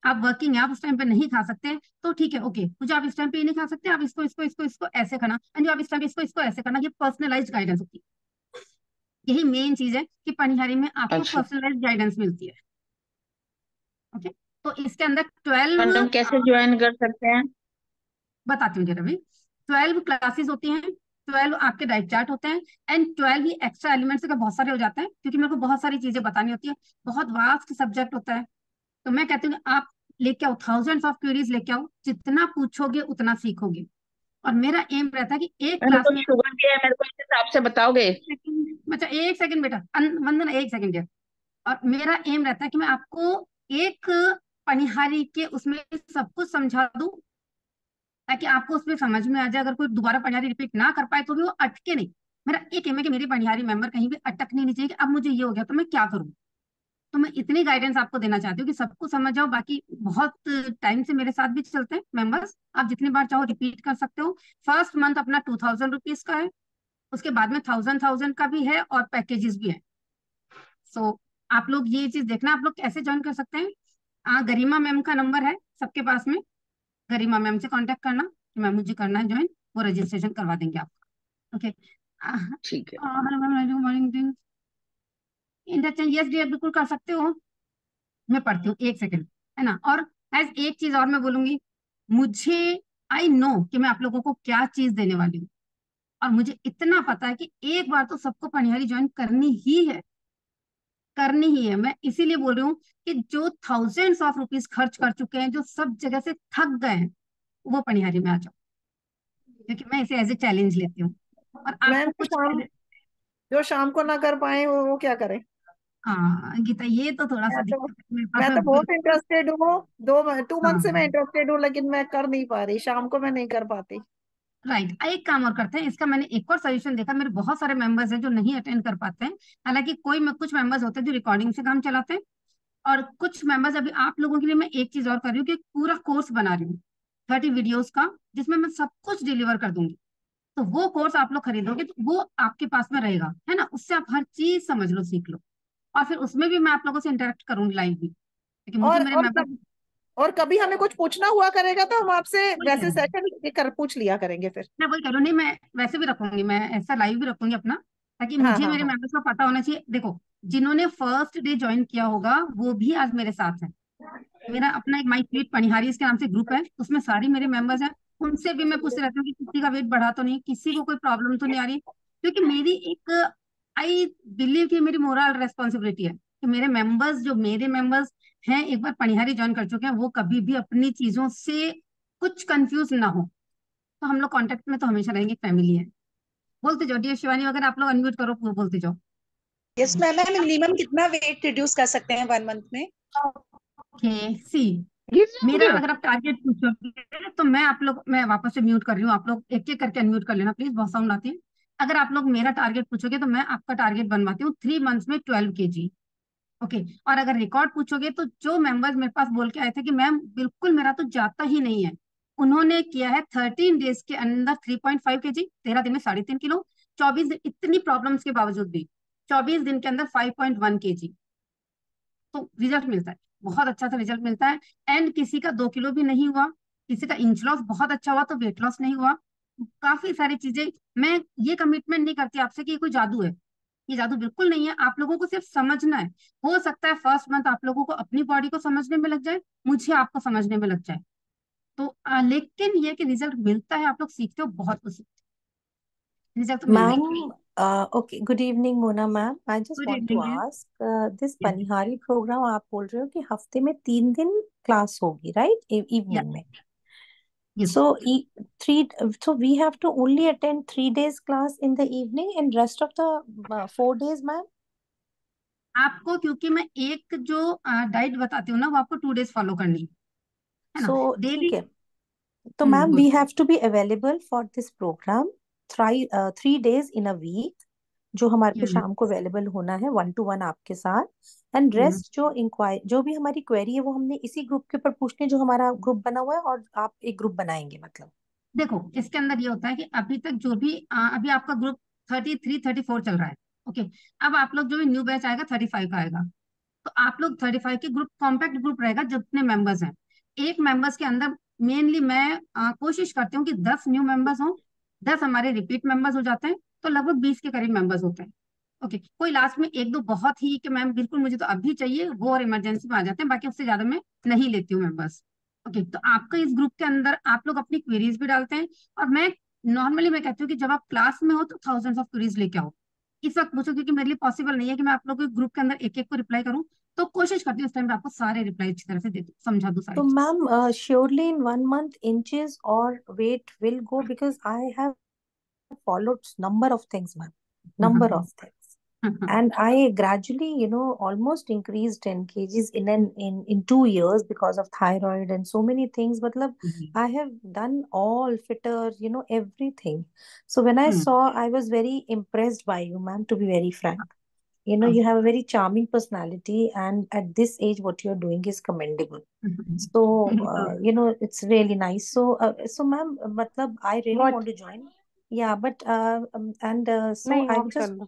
आप वर्किंग है आप उस टाइम पे नहीं खा सकते तो ठीक है ओके मुझे आप इस टाइम पे नहीं खा सकते आप इसको इसको इसको इसको ऐसे खाना जो आप इस टाइम इसको इसको ऐसे करना ये पर्सनलाइज गाइडेंस होती है। यही मेन चीज़ है कि पनिहारी में आपको अच्छा। पर्सनलाइज गाइडेंस मिलती है। ओके तो इसके अंदर ट्वेल्व कैसे ज्वाइन कर सकते हैं? बताती हूँ रवि ट्वेल्व क्लासेस होती हैं ट्वेल्व आपके डाइट चार्ट होते हैं एंड ट्वेल्व ही एक्स्ट्रा एलिमेंट्स का बहुत सारे हो जाते हैं क्योंकि मेरे को बहुत सारी चीज़ें बतानी होती है। बहुत वास्ट सब्जेक्ट होता है। तो मैं कहती हूँ आप लेके आओ थाउजेंड्स ऑफ़ क्वेरीज लेके आओ जितना पूछोगे उतना सीखोगे। और मेरा एम रहता है कि एक क्लास में शुगर भी है मेरे को इस हिसाब से बताओगे। अच्छा एक सेकंड बेटा वंदना एक सेकंड और मेरा एम रहता है कि मैं आपको एक पनिहारी के उसमें सब कुछ समझा दूँ ताकि आपको उसमें समझ में आ जाए। अगर कोई दोबारा पनिहारी रिपीट ना कर पाए तो भी वो अटके नहीं। मेरा एक एम है कि मेरी पनिहारी मेंबर कहीं भी अटकनी नहीं चाहिए कि अब मुझे ये हो गया तो मैं क्या करूँ? तो मैं इतनी गाइडेंस आपको देना चाहती हूँ कि सबको समझ जाओ बाकी बहुत टाइम से मेरे साथ भी चलते हैं मेंबर्स आप जितनी बार चाहो रिपीट कर सकते हो। फ़र्स्ट मंथ अपना टू थाउज़ेंड रुपीज़ का है। उसके बाद में थाउज़ेंड थाउज़ेंड का भी है और पैकेजेस भी है। सो so, आप लोग ये चीज़ देखना आप लोग कैसे ज्वाइन कर सकते हैं? आ, गरिमा मैम का नंबर है सबके पास में। गरिमा मैम से कांटेक्ट करना मैम मुझे करना है ज्वाइन वो रजिस्ट्रेशन करवा देंगे आपका। ओके ठीक है। इंटरचेंज यस डियर बिल्कुल कर सकते हो। मैं पढ़ती हूँ एक सेकंड है ना? और एज एक चीज़ और मैं बोलूँगी मुझे आई नो कि मैं आप लोगों को क्या चीज़ देने वाली हूँ। और मुझे इतना पता है कि एक बार तो सबको पनिहारी ज्वाइन करनी ही है। करनी ही है। मैं इसीलिए बोल रही हूँ कि जो थाउजेंड्स ऑफ़ रुपीज़ खर्च कर चुके हैं जो सब जगह से थक गए हैं वो पनिहारी में आ जाओ। क्योंकि मैं इसे एज ए चैलेंज लेती हूँ। और आपको कुछ जो शाम को ना कर पाए वो, वो क्या करें? हाँ गीता ये तो थोड़ा सा मैं तो मैं तो बहुत इंटरेस्टेड हूँ। दो टू मंथ से मैं इंटरेस्टेड हाँ। हूँ लेकिन मैं कर नहीं पा रही। शाम को मैं नहीं कर पाती। Right right. एक काम और करते हैं। इसका मैंने एक और सजेशन देखा। मेरे बहुत सारे मेंबर्स हैं जो नहीं अटेंड कर पाते हैं। हालाँकि कोई में कुछ मेंबर्स होते हैं जो रिकॉर्डिंग से काम चलाते हैं। और कुछ मेंबर्स अभी आप लोगों के लिए मैं एक चीज़ और कर रही हूँ कि पूरा कोर्स बना रही हूँ। थर्टी वीडियोस का जिसमें मैं सब कुछ डिलीवर कर दूँगी। तो वो कोर्स आप लोग खरीदोगे तो वो आपके पास में रहेगा। है ना? उससे आप हर चीज़ समझ लो सीख लो। और फिर उसमें भी मैं आप लोगों से इंटरेक्ट करूँगी लाइव भी। क्योंकि मुझे और, मेरे और, और कभी हमें कुछ पूछना हुआ करेगा तो हम आपसे वैसे सेशन कर पूछ लिया करेंगे फिर। मैं वही करूँ नहीं मैं वैसे भी रखूँगी मैं ऐसा लाइव भी रखूँगी अपना ताकि हाँ मुझे हाँ मेरे हाँ। मेंबर्स को पता होना चाहिए। देखो जिन्होंने फ़र्स्ट डे ज्वाइन किया होगा वो भी आज मेरे साथ है। मेरा अपना एक माई स्वीट पनिहारी इसके नाम से ग्रुप है उसमें सारे मेरे मेंबर्स हैं। उनसे भी मैं पूछती रहती हूँ कि किसी का वेट बढ़ा तो नहीं किसी को कोई प्रॉब्लम तो नहीं आ रही। क्योंकि मेरी एक आई बिलीव कि मेरी मोरल रेस्पॉन्सिबिलिटी है। कि मेरे मेंबर्स जो मेरे मेंबर्स हैं एक बार पनिहारी ज्वाइन कर चुके हैं वो कभी भी अपनी चीज़ों से कुछ कंफ्यूज ना हो। तो हम लोग कॉन्टेक्ट में तो हमेशा रहेंगे फैमिली है। बोलते जाओ डियर शिवानी अगर आप लोग अनम्यूट करो वो बोलते जाओ। यस मैम मैम मिनिमम कितना वेट रिड्यूस कर सकते हैं वन मंथ में? ओके सी मेरा अगर आप टारगेट पूछोगे तो मैं आप लोग मैं वापस से म्यूट कर रही हूँ। आप लोग एक एक करके अनम्यूट कर लेना प्लीज़ बहुत साउंड आती है। अगर आप लोग मेरा टारगेट पूछोगे तो मैं आपका टारगेट बनवाती हूँ थ्री मंथ्स में ट्वेल्व के जी ओके और अगर रिकॉर्ड पूछोगे तो जो मेंबर्स मेरे पास बोल के आए थे कि मैम, बिल्कुल मेरा तो जाता ही नहीं है। उन्होंने किया है थर्टीन डेज़ के अंदर थ्री पॉइंट फाइव के जी तेरह दिन में साढ़े तीन किलो। चौबीस दिन, इतनी प्रॉब्लम्स के बावजूद भी, चौबीस दिन के अंदर फाइव पॉइंट वन के जी तो रिज़ल्ट मिलता है। बहुत अच्छा सा रिज़ल्ट मिलता है। एंड किसी का दो किलो भी नहीं हुआ, किसी का इंच लॉस बहुत अच्छा हुआ तो वेट लॉस नहीं हुआ। काफ़ी सारी चीज़ें मैं ये कमिटमेंट नहीं करती आपसे कि ये कोई जादू है। ये जादू बिल्कुल नहीं है। आप लोगों को सिर्फ़ समझना है। हो सकता है फ़र्स्ट मंथ आप लोगों को अपनी बॉडी को समझने में लग जाए मुझे आपको समझने में लग जाए। तो आ, लेकिन ये कि रिज़ल्ट मिलता है आप लोग सीखते हो बहुत कुछ सीखते रिज़ल्ट तो मिलना ही Ma'am, uh, okay, good evening, Mona ma'am. I just good evening ask, uh, this yes Panihari program आप बोल रहे हो कि हफ़्ते में तीन दिन क्लास होगी, राइट इवनिंग में. Yes So, e three, so we have to only attend three days class in the evening and rest of the uh, four days, ma'am? आपको क्योंकि मैं एक जो डाइट बताती हूँ ना वो आपको टू डेज़ फॉलो करनी है है ना So, डेली ठीक है. तो हम्म मैम बोल we have to be available for this program three uh, three days in a week जो हमारे को हम्म। शाम को अवेलेबल होना है वन टू वन आपके साथ। And hmm. रेस्ट जो इंक्वायरी जो भी हमारी क्वेरी है वो हमने इसी ग्रुप के ऊपर पूछनी जो हमारा ग्रुप बना हुआ है और आप एक ग्रुप बनाएँगे मतलब। देखो इसके अंदर ये होता है कि अभी तक जो भी आ, अभी आपका group thirty three thirty four चल रहा है ओके अब आप लोग जो भी न्यू बैच आएगा थर्टी फाइव का आएगा। तो आप लोग थर्टी फाइव के ग्रुप कॉम्पैक्ट ग्रुप रहेगा जितने मेंबर्स हैं। एक मेंबर्स के अंदर मेनली मैं आ, कोशिश करती हूँ कि दस न्यू मेंबर्स हों दस हमारे रिपीट मेंबर्स हो जाते हैं। तो लगभग बीस के करीब मेंबर्स होते हैं। Okay okay. कोई लास्ट में एक दो बहुत ही कि मैम बिल्कुल मुझे तो अभी चाहिए वो और इमरजेंसी में आ जाते हैं बाकी उससे ज़्यादा मैं नहीं लेती हूँ मेंबर्स ओके तो आपका इस ग्रुप के अंदर आप लोग अपनी क्वेरीज भी डालते हैं और मैं नॉर्मली मैं कहती हूँ कि जब आप क्लास में हो तो थाउजेंड्स ऑफ़ क्वेरीज लेके आओ। इस वक्त पूछो क्योंकि मेरे लिए पॉसिबल नहीं है कि मैं आप लोग के ग्रुप के अंदर एक एक को रिप्लाई करूँ तो कोशिश करती हूँ उस टाइम पे आपको सारे रिप्लाई अच्छी तरह से दे दूँ समझा दूँ सारी तो ma'am surely in one month inches और weight will go because I have followed number of things ma'am. Number of things. And i gradually you know almost increased 10 kgs in an in in two years because of thyroid and so many things. But love i have done all fitter you know everything. So when i Hmm. saw i was very impressed by you ma'am to be very frank. You know Oh. you have a very charming personality and at this age what you're doing is commendable. So uh, you know it's really nice. So uh, so ma'am matlab i really What? want to join yeah but uh, um, and uh, so नहीं i just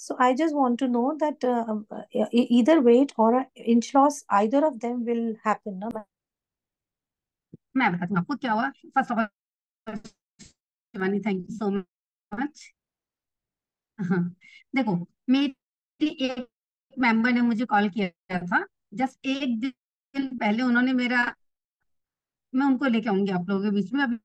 so I just want to know that uh, um, uh, e- either weight or inch loss, either of them will happen, no? मैं बताती हूँ आपको क्या हुआ first of all Shivani thank you so much हाँ देखो मेरी एक मेंबर ने मुझे कॉल किया था जस्ट एक दिन पहले उन्होंने मेरा मैं उनको लेके आऊँगी आप लोगों के बीच में अभी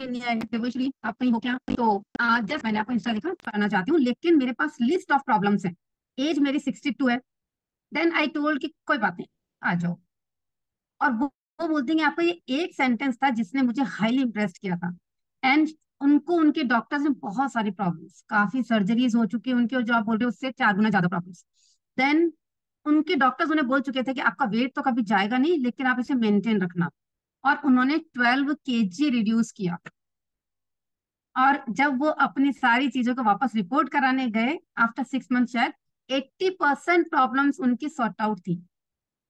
आप कहीं हो क्या? तो जस्ट मैंने आपको इंस्टा लिखा करना चाहती हूँ, लेकिन मेरे पास लिस्ट ऑफ़ प्रॉब्लम्स है। एज मेरी सिक्सटी टू है। देन आई टोल्ड कि कोई बात नहीं, आ जाओ। और वो वो बोलते हैं आपका ये एक सेंटेंस था जिसने मुझे हाईली इम्प्रेस किया था। एंड उनको, उनके डॉक्टर्स ने बहुत सारी प्रॉब्लम्स काफ़ी सर्जरीज हो चुकी है उनके और जो आप बोल रहे हो, उससे चार गुना ज़्यादा प्रॉब्लम्स देन उनके डॉक्टर्स उन्हें बोल चुके थे कि आपका वेट तो कभी जाएगा नहीं, लेकिन आप इसे मेंटेन रखना। और उन्होंने ट्वेल्व के जी रिड्यूस किया। और जब वो अपनी सारी चीज़ों को वापस रिपोर्ट कराने गए आफ्टर सिक्स मंथ शायद एट्टी परसेंट प्रॉब्लम्स उनकी सॉर्ट आउट थी।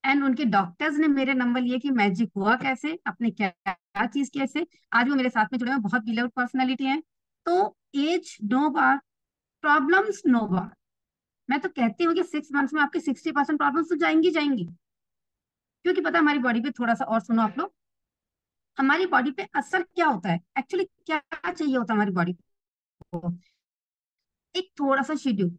एंड उनके डॉक्टर्स ने मेरे नंबर लिए कि मैजिक हुआ कैसे, अपने क्या क्या चीज़ कैसे। आज वो मेरे साथ में जुड़े हैं, बहुत बिलव्ड पर्सनैलिटी है। तो as no bar problems no bar मैं तो कहती हूँ कि सिक्स मंथ्स में आपकी सिक्सटी परसेंट प्रॉब्लम्स तो जाएँगी जाएँगी। क्योंकि पता हमारी बॉडी पे थोड़ा सा और सुनो आप लोग। हमारी बॉडी पे असर क्या होता है? एक्चुअली क्या चाहिए होता है हमारी बॉडी को? एक थोड़ा सा शेड्यूल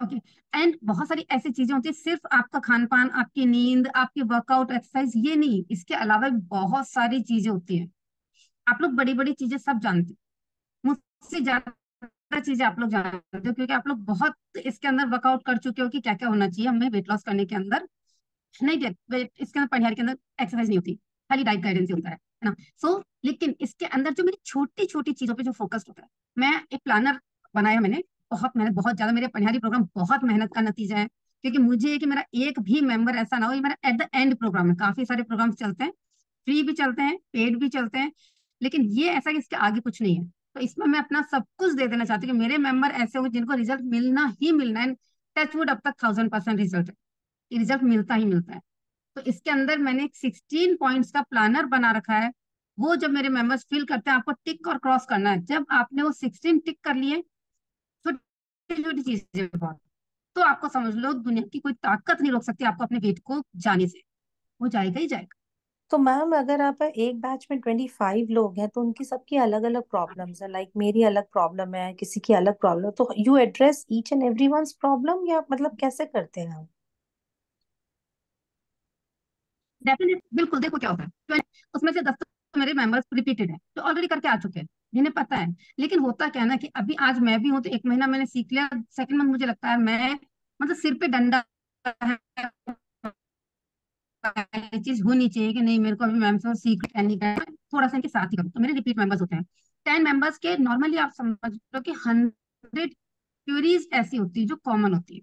ओके एंड बहुत सारी ऐसी चीज़ें होती है, सिर्फ़ आपका खान पान आपकी नींद, आपकी वर्कआउट एक्सरसाइज ये नहीं। इसके अलावा बहुत सारी चीज़ें होती हैं। आप लोग बड़ी बड़ी चीज़ें सब जानते हो। मुझसे ज़्यादा चीज़ें आप लोग जानते हो, क्योंकि आप लोग बहुत इसके अंदर वर्कआउट कर चुके हो कि क्या क्या होना चाहिए हमें वेट लॉस करने के अंदर। नहीं वेट इसके अंदर, पनिहारी के अंदर एक्सरसाइज नहीं होती। खाली डाइट गाइडेंस ही होता है ना? सो so, लेकिन इसके अंदर जो मेरी छोटी छोटी चीज़ों पे जो फोकस्ड होता है मैं एक प्लानर बनाया मैंने बहुत मेहनत बहुत ज़्यादा मेरे पनिहारी प्रोग्राम बहुत मेहनत का नतीजा है क्योंकि मुझे कि मेरा एक भी मेंबर ऐसा ना हो ये मेरा एट द एंड प्रोग्राम है काफ़ी सारे प्रोग्राम चलते हैं फ्री भी चलते हैं पेड भी चलते हैं लेकिन ये ऐसा कि इसके आगे कुछ नहीं है। तो इसमें मैं अपना सब कुछ दे देना चाहती हूँ मेरे मेंबर ऐसे हो जिनको रिज़ल्ट मिलना ही मिलना है टच वुड अब तक थाउज़ेंड परसेंट रिज़ल्ट है। रिज़ल्ट मिलता ही मिलता है। तो इसके अंदर मैंने सिक्सटीन पॉइंट्स का प्लानर बना रखा है। वो जब मेरे मेंबर्स फिल करते हैं, आपको टिक और क्रॉस करना है। जब आपने वो सिक्सटीन टिक कर लिए छोटी छोटी चीज़ें बहुत। तो आपको समझ लो, दुनिया की कोई ताकत नहीं रोक सकती आपको अपने वेट को जाने से। वो जाएगा ही जाएगा। तो मैम अगर आप एक बैच में ट्वेंटी फाइव लोग हैं तो उनकी सबकी अलग अलग प्रॉब्लम्स है। लाइक मेरी अलग प्रॉब्लम है, किसी की अलग प्रॉब्लम तो you address each and every problem या मतलब कैसे करते हैं आप? बिल्कुल, देखो क्या होता है। उसमें से दस तो मेरे मेंबर्स रिपीटेड है तो ऑलरेडी करके आ चुके हैं, जिन्हें पता है। लेकिन होता क्या है ना कि अभी आज मैं भी हूँ तो एक महीना मैंने सीख लिया सेकंड मंथ मुझे लगता है मैं मतलब सिर पे डंडा चीज़ होनी चाहिए कि नहीं, मेरे को अभी मैम से सीख नहीं करना थोड़ा सा इनके साथ ही करूँ। तो मेरे रिपीट मेंबर्स होते हैं। टेन मेंबर्स के नॉर्मली आप समझ लो कि हंड्रेड क्यूरीज ऐसी होती है जो कॉमन होती है।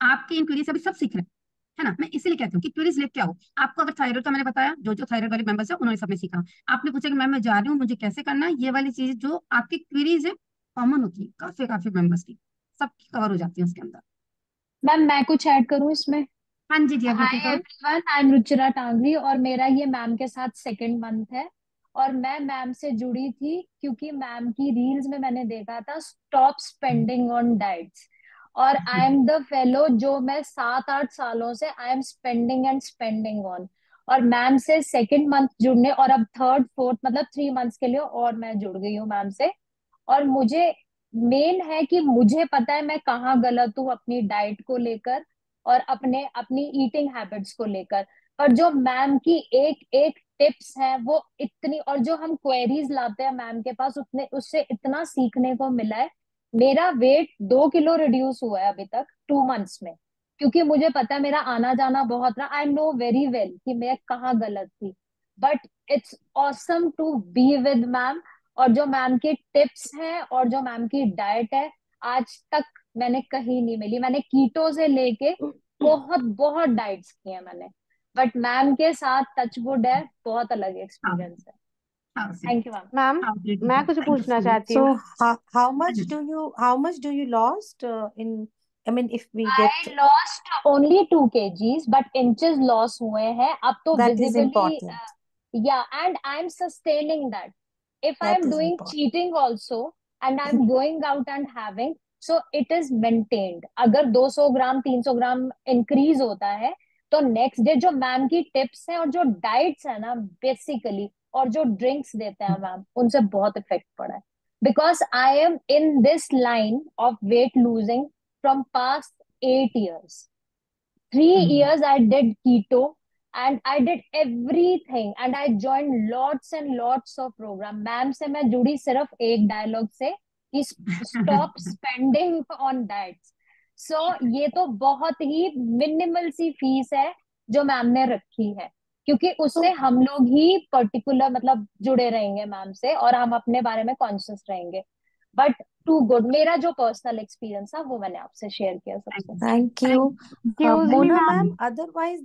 आपकी इन क्यूरीज अभी सब सीख रहे हैं। है ना? मैं इसीलिए कहती हूँ कि क्यूरीज लेके आओ। आपको अगर थायराइड का मैंने बताया जो जो थायराइड वाले मेंबर्स है उन्होंने सबने सीखा। आपने पूछा कि मैम मैं जा रही हूँ मुझे कैसे करना है? ये वाली चीज़ जो आपकी क्यूरीज है कॉमन होती है। काफ़ी काफ़ी मेंबर्स की। सबकी कवर हो जाती है उसके अंदर। मैम मैं कुछ ऐड करूँ इसमें? हाँ जी जी hi everyone I am Ruchira Tangri और मेरा ये मैम के साथ सेकंड मंथ है। और मैं मैम से जुड़ी थी क्योंकि मैम की रील्स में मैंने देखा था स्टॉप स्पेंडिंग ऑन डाइट्स और आई एम द फेलो जो मैं सात आठ सालों से I am spending and spending on और मैम से सेकंड मंथ जुड़ने और अब थर्ड फोर्थ मतलब थ्री मंथ्स के लिए और मैं जुड़ गई हूँ मैम से। और मुझे मेन है कि मुझे पता है मैं कहाँ गलत हूँ अपनी डाइट को लेकर और अपने अपनी ईटिंग हैबिट्स को लेकर। पर जो मैम की एक एक टिप्स है वो इतनी और जो हम क्वेरीज लाते हैं मैम के पास उतने उससे इतना सीखने को मिला है मेरा वेट दो किलो रिड्यूस हुआ है अभी तक टू मंथ्स में। क्योंकि मुझे पता है, मेरा आना जाना बहुत रहा। आई नो वेरी वेल कि मैं कहाँ गलत थी। But it's awesome to be with ma'am और जो मैम के टिप्स हैं और जो मैम की डाइट है, आज तक मैंने कहीं नहीं मिली। मैंने कीटो से लेके बहुत बहुत डाइट्स की है मैंने। बट मैम के साथ टचवुड है, बहुत अलग एक्सपीरियंस है। थैंक यू मैम मैम हाँ मैं कुछ पूछना चाहती हूँ how how हाँ much ji do you how much do you lost uh, in I mean if we I get lost only two kgs, but inches loss हुए हैं अब तो that visibly, is important. uh, yeah and I'm sustaining that if That I'm doing important. cheating also and I'm going out and having so it is maintained अगर 200 ग्राम 300 ग्राम increase होता है तो next day जो ma'am की tips हैं और जो diets है ना बेसिकली और जो ड्रिंक्स देते हैं मैम उनसे बहुत इफ़ेक्ट पड़ा है। Because I am in this line of weight losing from past eight years three years I did keto and I did everything and I join lords and lords of program ma'am से मैं जुड़ी सिर्फ़ एक dialogue से stop spending on diet so ये तो बहुत ही minimal सी fees है जो मैम ने रखी है। क्योंकि उससे So हम लोग ही पर्टिकुलर मतलब जुड़े रहेंगे मैम से और हम अपने बारे में कॉन्शियस रहेंगे बट टू गुड मेरा जो पर्सनल एक्सपीरियंस था वो मैंने आपसे शेयर किया सबसे thank you ma'am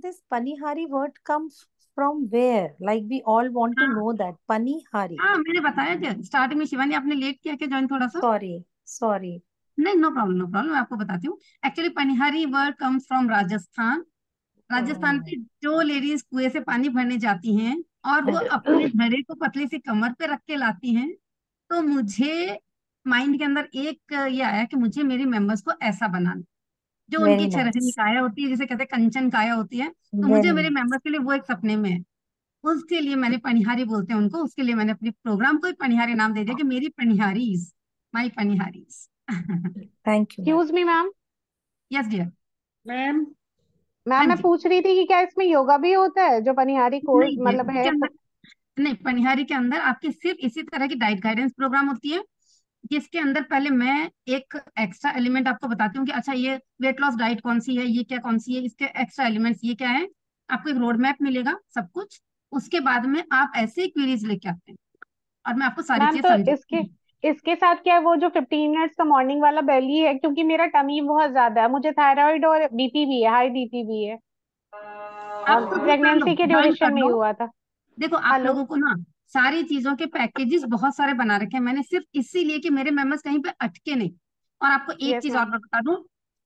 this Panihari word comes from where? Like we all want to हाँ know that. Panihari. हाँ मैंने बताया क्या स्टार्टिंग में शिवानी आपने लेट किया क्या ज्वाइन थोड़ा सा Sorry, sorry. नहीं नो प्रॉब्लम नो प्रॉब्लम मैं आपको बताती हूँ actually Panihari word comes from Rajasthan Rajasthan. की जो लेडीज़ कुएँ से पानी भरने जाती हैं और वो अपने घड़े को पतले से कमर पे रख के लाती हैं। तो मुझे माइंड के अंदर एक ये आया कि मुझे मेरे मेंबर्स को ऐसा बनाना जो Very उनकी छरहनी nice. काया होती है जिसे कहते हैं कंचन काया होती है। तो Very मुझे Very मेरे nice. मेंबर्स के लिए वो एक सपने में है। उसके लिए मैंने पनिहारी बोलते हैं उनको उसके लिए मैंने अपने प्रोग्राम को ही पनिहारी नाम दे दिया कि मेरी Paniharis my Paniharis. Thank you excuse me ma'am yes dear ma'am ma'am मैं पूछ रही थी कि क्या इसमें योगा भी होता है जो पनिहारी कोर्स नहीं मतलब है? नहीं पनिहारी के अंदर आपकी सिर्फ़ इसी तरह की डाइट गाइडेंस प्रोग्राम होती है जिसके अंदर पहले मैं एक एक्स्ट्रा एलिमेंट आपको बताती हूँ कि अच्छा ये वेट लॉस डाइट कौन सी है ये क्या कौन सी है इसके एक्स्ट्रा एलिमेंट्स ये क्या है आपको एक रोड मैप मिलेगा सब कुछ उसके बाद में आप ऐसे ही क्वेरीज लेके आते हैं। और मैं आपको सारी चीज़ें तो इसके हूँ इसके साथ क्या है वो जो फिफ्टीन मिनट्स का मॉर्निंग वाला बेली है क्योंकि मेरा टमी बहुत ज़्यादा है मुझे थायराइड और बीपी भी है हाई बीपी भी है। आप तो प्रेगनेंसी के ड्यूरेशन में हुआ था। देखो आप लोगों को ना सारी चीज़ों के पैकेजेस बहुत सारे बना रखे हैं। मैंने सिर्फ़ इसीलिए कि मेरे मेंबर्स कहीं पे अटके नहीं। और आपको एक चीज़ और बता दूँ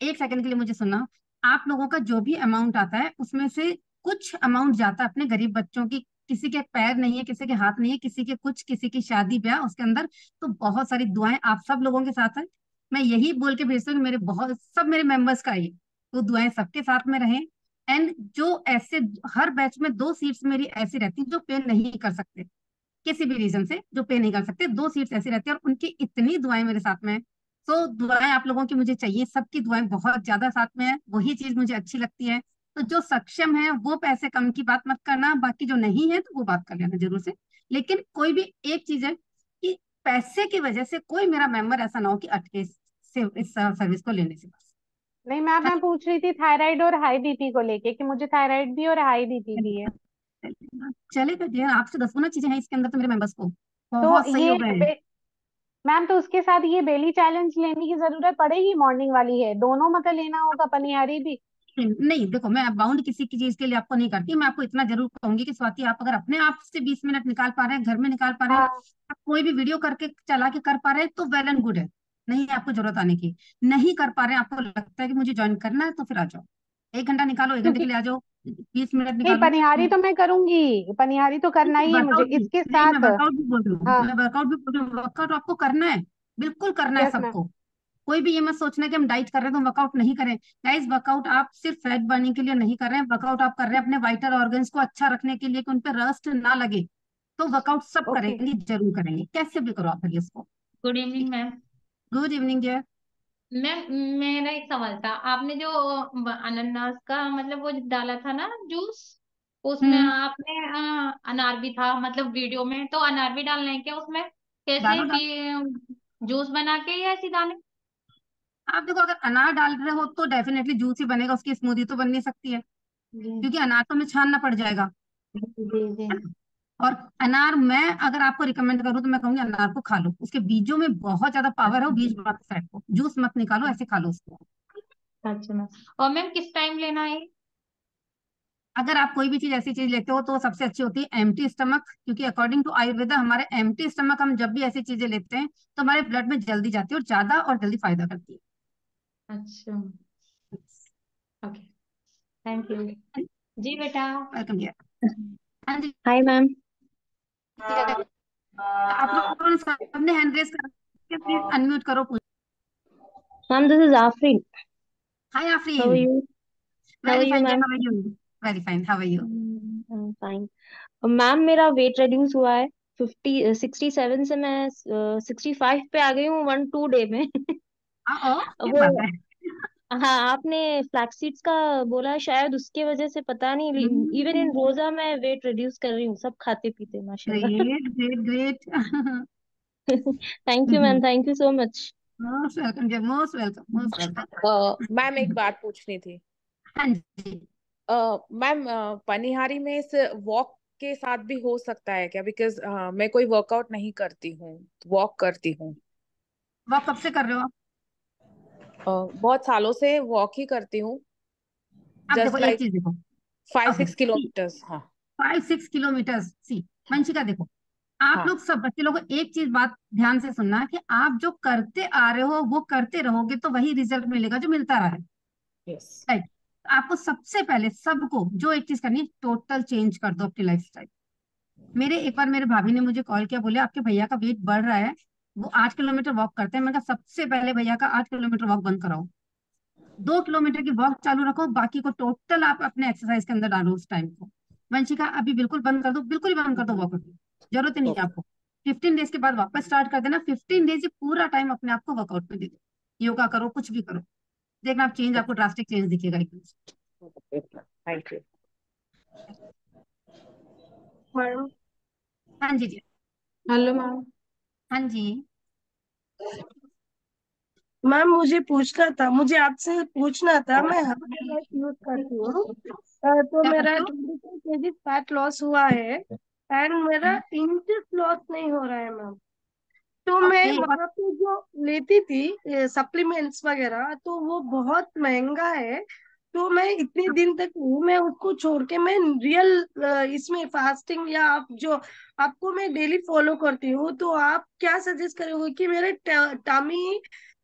एक सेकंड के लिए मुझे सुनना। आप लोगों का जो भी अमाउंट आता है उसमें से कुछ अमाउंट जाता है अपने गरीब बच्चों की। किसी के पैर नहीं है, किसी के हाथ नहीं है, किसी के कुछ, किसी की शादी, ब्याह, उसके अंदर तो बहुत सारी दुआएँ आप सब लोगों के साथ है। मैं यही बोल के भेजता हूँ मेरे बहुत, सब मेरे मेंबर्स का ही तो दुआएँ सबके साथ में रहें। एंड जो ऐसे, हर बैच में दो सीट्स मेरी ऐसी रहती जो पे नहीं कर सकते। किसी भी रीजन से जो पे नहीं कर सकते, दो सीट्स ऐसी रहती है और उनकी इतनी दुआएँ मेरे साथ में है। तो दुआएँ आप लोगों की मुझे चाहिए, सबकी दुआएँ बहुत ज़्यादा साथ में है, वही चीज़ मुझे अच्छी लगती है। तो जो सक्षम है वो पैसे कम की बात मत करना बाकी जो नहीं है तो वो बात कर लेना ज़रूर से। लेकिन कोई भी एक चीज़ है कि पैसे की वजह से कोई मेरा मेंबर ऐसा ना हो कि अटके से इस सर्विस को लेने से बस। नहीं मैम मैं पूछ रही थी थायराइड और हाई बीपी को लेके कि मुझे थायराइड भी और हाई बीपी भी है। चलेगा डियर आपसे दस गुना चीज़ें हैं इसके अंदर तो मेरे मेंबर्स को। तो सही ये हो गए। हैं मैम तो उसके साथ ये बेली चैलेंज लेने की ज़रूरत पड़ेगी? मॉर्निंग वाली है। दोनों मतलब लेना होगा पनिहारी भी। नहीं देखो मैं बाउंड किसी की चीज़ के लिए आपको नहीं करती। मैं आपको इतना ज़रूर कहूँगी कि स्वाति आप अगर अपने आप से बीस मिनट निकाल पा रहे हैं घर में निकाल पा रहे हैं हाँ। आप कोई भी वीडियो करके चला के कर पा रहे हैं तो वेल एंड गुड है। नहीं आपको ज़रूरत आने की। नहीं कर पा रहे हैं आपको लगता है कि मुझे ज्वाइन करना है तो फिर आ जाओ। एक घंटा निकालो एक घंटे के लिए आ जाओ बीस मिनट निकालो। पनिहारी तो मैं करूँगी। पनिहारी तो करना ही है मुझे। इसके मैं साथ वर्कआउट भी बोल रही हूँ। हाँ। मैं वर्कआउट भी बोल रही हूँ। वर्कआउट आपको करना है। बिल्कुल करना है सबको। कोई भी ये मत सोचना कि हम डाइट कर रहे हैं तो वर्कआउट नहीं करें। गाइस वर्कआउट आप सिर्फ़ फैट बर्निंग के लिए नहीं कर रहे हैं। वर्कआउट आप कर रहे हैं अपने वाइटल ऑर्गन्स को अच्छा रखने के लिए कि उन पे रस्ट ना लगे। तो वर्कआउट सब ओके करेंगे ज़रूर करेंगे। कैसे भी करो आप इसको। Good evening ma'am good evening dear ma'am मेरा एक सवाल था। आपने जो अनानास का मतलब वो डाला था ना जूस? उसमें हम्म। आपने अनार भी था मतलब वीडियो में। तो अनार भी डालना है क्या उसमें? कैसे जूस बना के या ऐसे दाने आप देखो अगर अनार डाल रहे हो तो डेफिनेटली जूस ही बनेगा उसकी स्मूदी तो बन नहीं सकती है। क्योंकि अनार तो हमें छानना पड़ जाएगा। है और अनार मैं अगर आपको रिकमेंड करूँ तो मैं कहूँगी अनार को खा लो। उसके बीजों में बहुत ज़्यादा पावर है बीज मत फेंको। जूस मत निकालो ऐसे खा लो उसको। अच्छा मैम और मैम किस टाइम लेना है? अगर आप कोई भी चीज़ ऐसी चीज़ लेते हो तो सबसे अच्छी होती है एम्प्टी स्टमक क्योंकि अकॉर्डिंग टू आयुर्वेदा हमारे एम्प्टी स्टमक हम जब भी ऐसी चीज़ें लेते हैं तो हमारे ब्लड में जल्दी जाती है और ज़्यादा और जल्दी फ़ायदा करती अच्छा। ओके थैंक यू जी बेटा। वेलकम हाँ जी। हाय मैम आप लोगों ने सबने हैंड रेस कर। प्लीज़ अनम्यूट करो ma'am this is Afreen hi Afreen how are you how very are you fine ma'am how are you very fine how are you fine ma'am मेरा weight reduce हुआ है। Fifty sixty seven से मैं sixty five पे आ गई हूँ one two day में। वो हाँ आपने फ्लैक्स सीड्स का बोला शायद उसके वजह से पता नहीं इवन इन रोजा मैं वेट रिड्यूस कर रही हूँ सब खाते पीते माशाल्लाह great great great thank you ma'am thank you so much most welcome ji most welcome most welcome ma'am एक बात पूछनी थी। हाँ जी। मैम पनिहारी में इस वॉक के साथ भी हो सकता है क्या? बिकॉज़ uh, मैं कोई वर्कआउट नहीं करती हूँ वॉक करती हूँ। वॉक कब से कर रहे हो आप? बहुत सालों से वॉक ही करती हूँ। Just like five six kilometers हाँ। Five six kilometer see Vanshika देखो आप हाँ। लोग सब बच्चे लोगों को एक चीज़ बात ध्यान से सुनना कि आप जो करते आ रहे हो वो करते रहोगे तो वही रिज़ल्ट मिलेगा जो मिलता रहा है। यस राइट आपको सबसे पहले सबको जो एक चीज़ करनी है टोटल चेंज कर दो अपनी लाइफ स्टाइल मेरे एक बार मेरे भाभी ने मुझे कॉल किया बोले आपके भैया का वेट बढ़ रहा है वो आठ किलोमीटर वॉक करते हैं। मैंने कहा सबसे पहले भैया का आठ किलोमीटर वॉक बंद कराओ। दो किलोमीटर की वॉक चालू रखो बाकी को टोटल आप अपने एक्सरसाइज के अंदर डालो उस टाइम को। वंशिका अभी बिल्कुल बंद कर दो बिल्कुल ही बंद कर दो वॉक ज़रूरत ही नहीं है आपको। फिफ्टीन डेज़ के बाद वापस स्टार्ट कर देना। फिफ्टीन डेज़ पूरा टाइम अपने आप को वर्कआउट में दे दो। योगा करो कुछ भी करो। देखना आप चेंज आपको ड्रास्टिक चेंज दिखेगा एकदम से। थैंक यू मैडम हाँ जी जी। हेलो मैम हाँ जी। मैम मुझे पूछना था मुझे आपसे पूछना था मैं हर्बल लाइफ यूज़ करती हूँ। तो मेरा केजी फैट लॉस हुआ है एंड मेरा इंचेस लॉस नहीं हो रहा है मैम। तो मैं वहाँ पे जो लेती थी सप्लीमेंट्स वगैरह तो वो बहुत महँगा है तो मैं इतने दिन तक हूँ मैं उसको छोड़ के मैं रियल इसमें फास्टिंग या आप जो आपको मैं डेली फॉलो करती हूँ तो आप क्या सजेस्ट करोगे कि मेरे tummy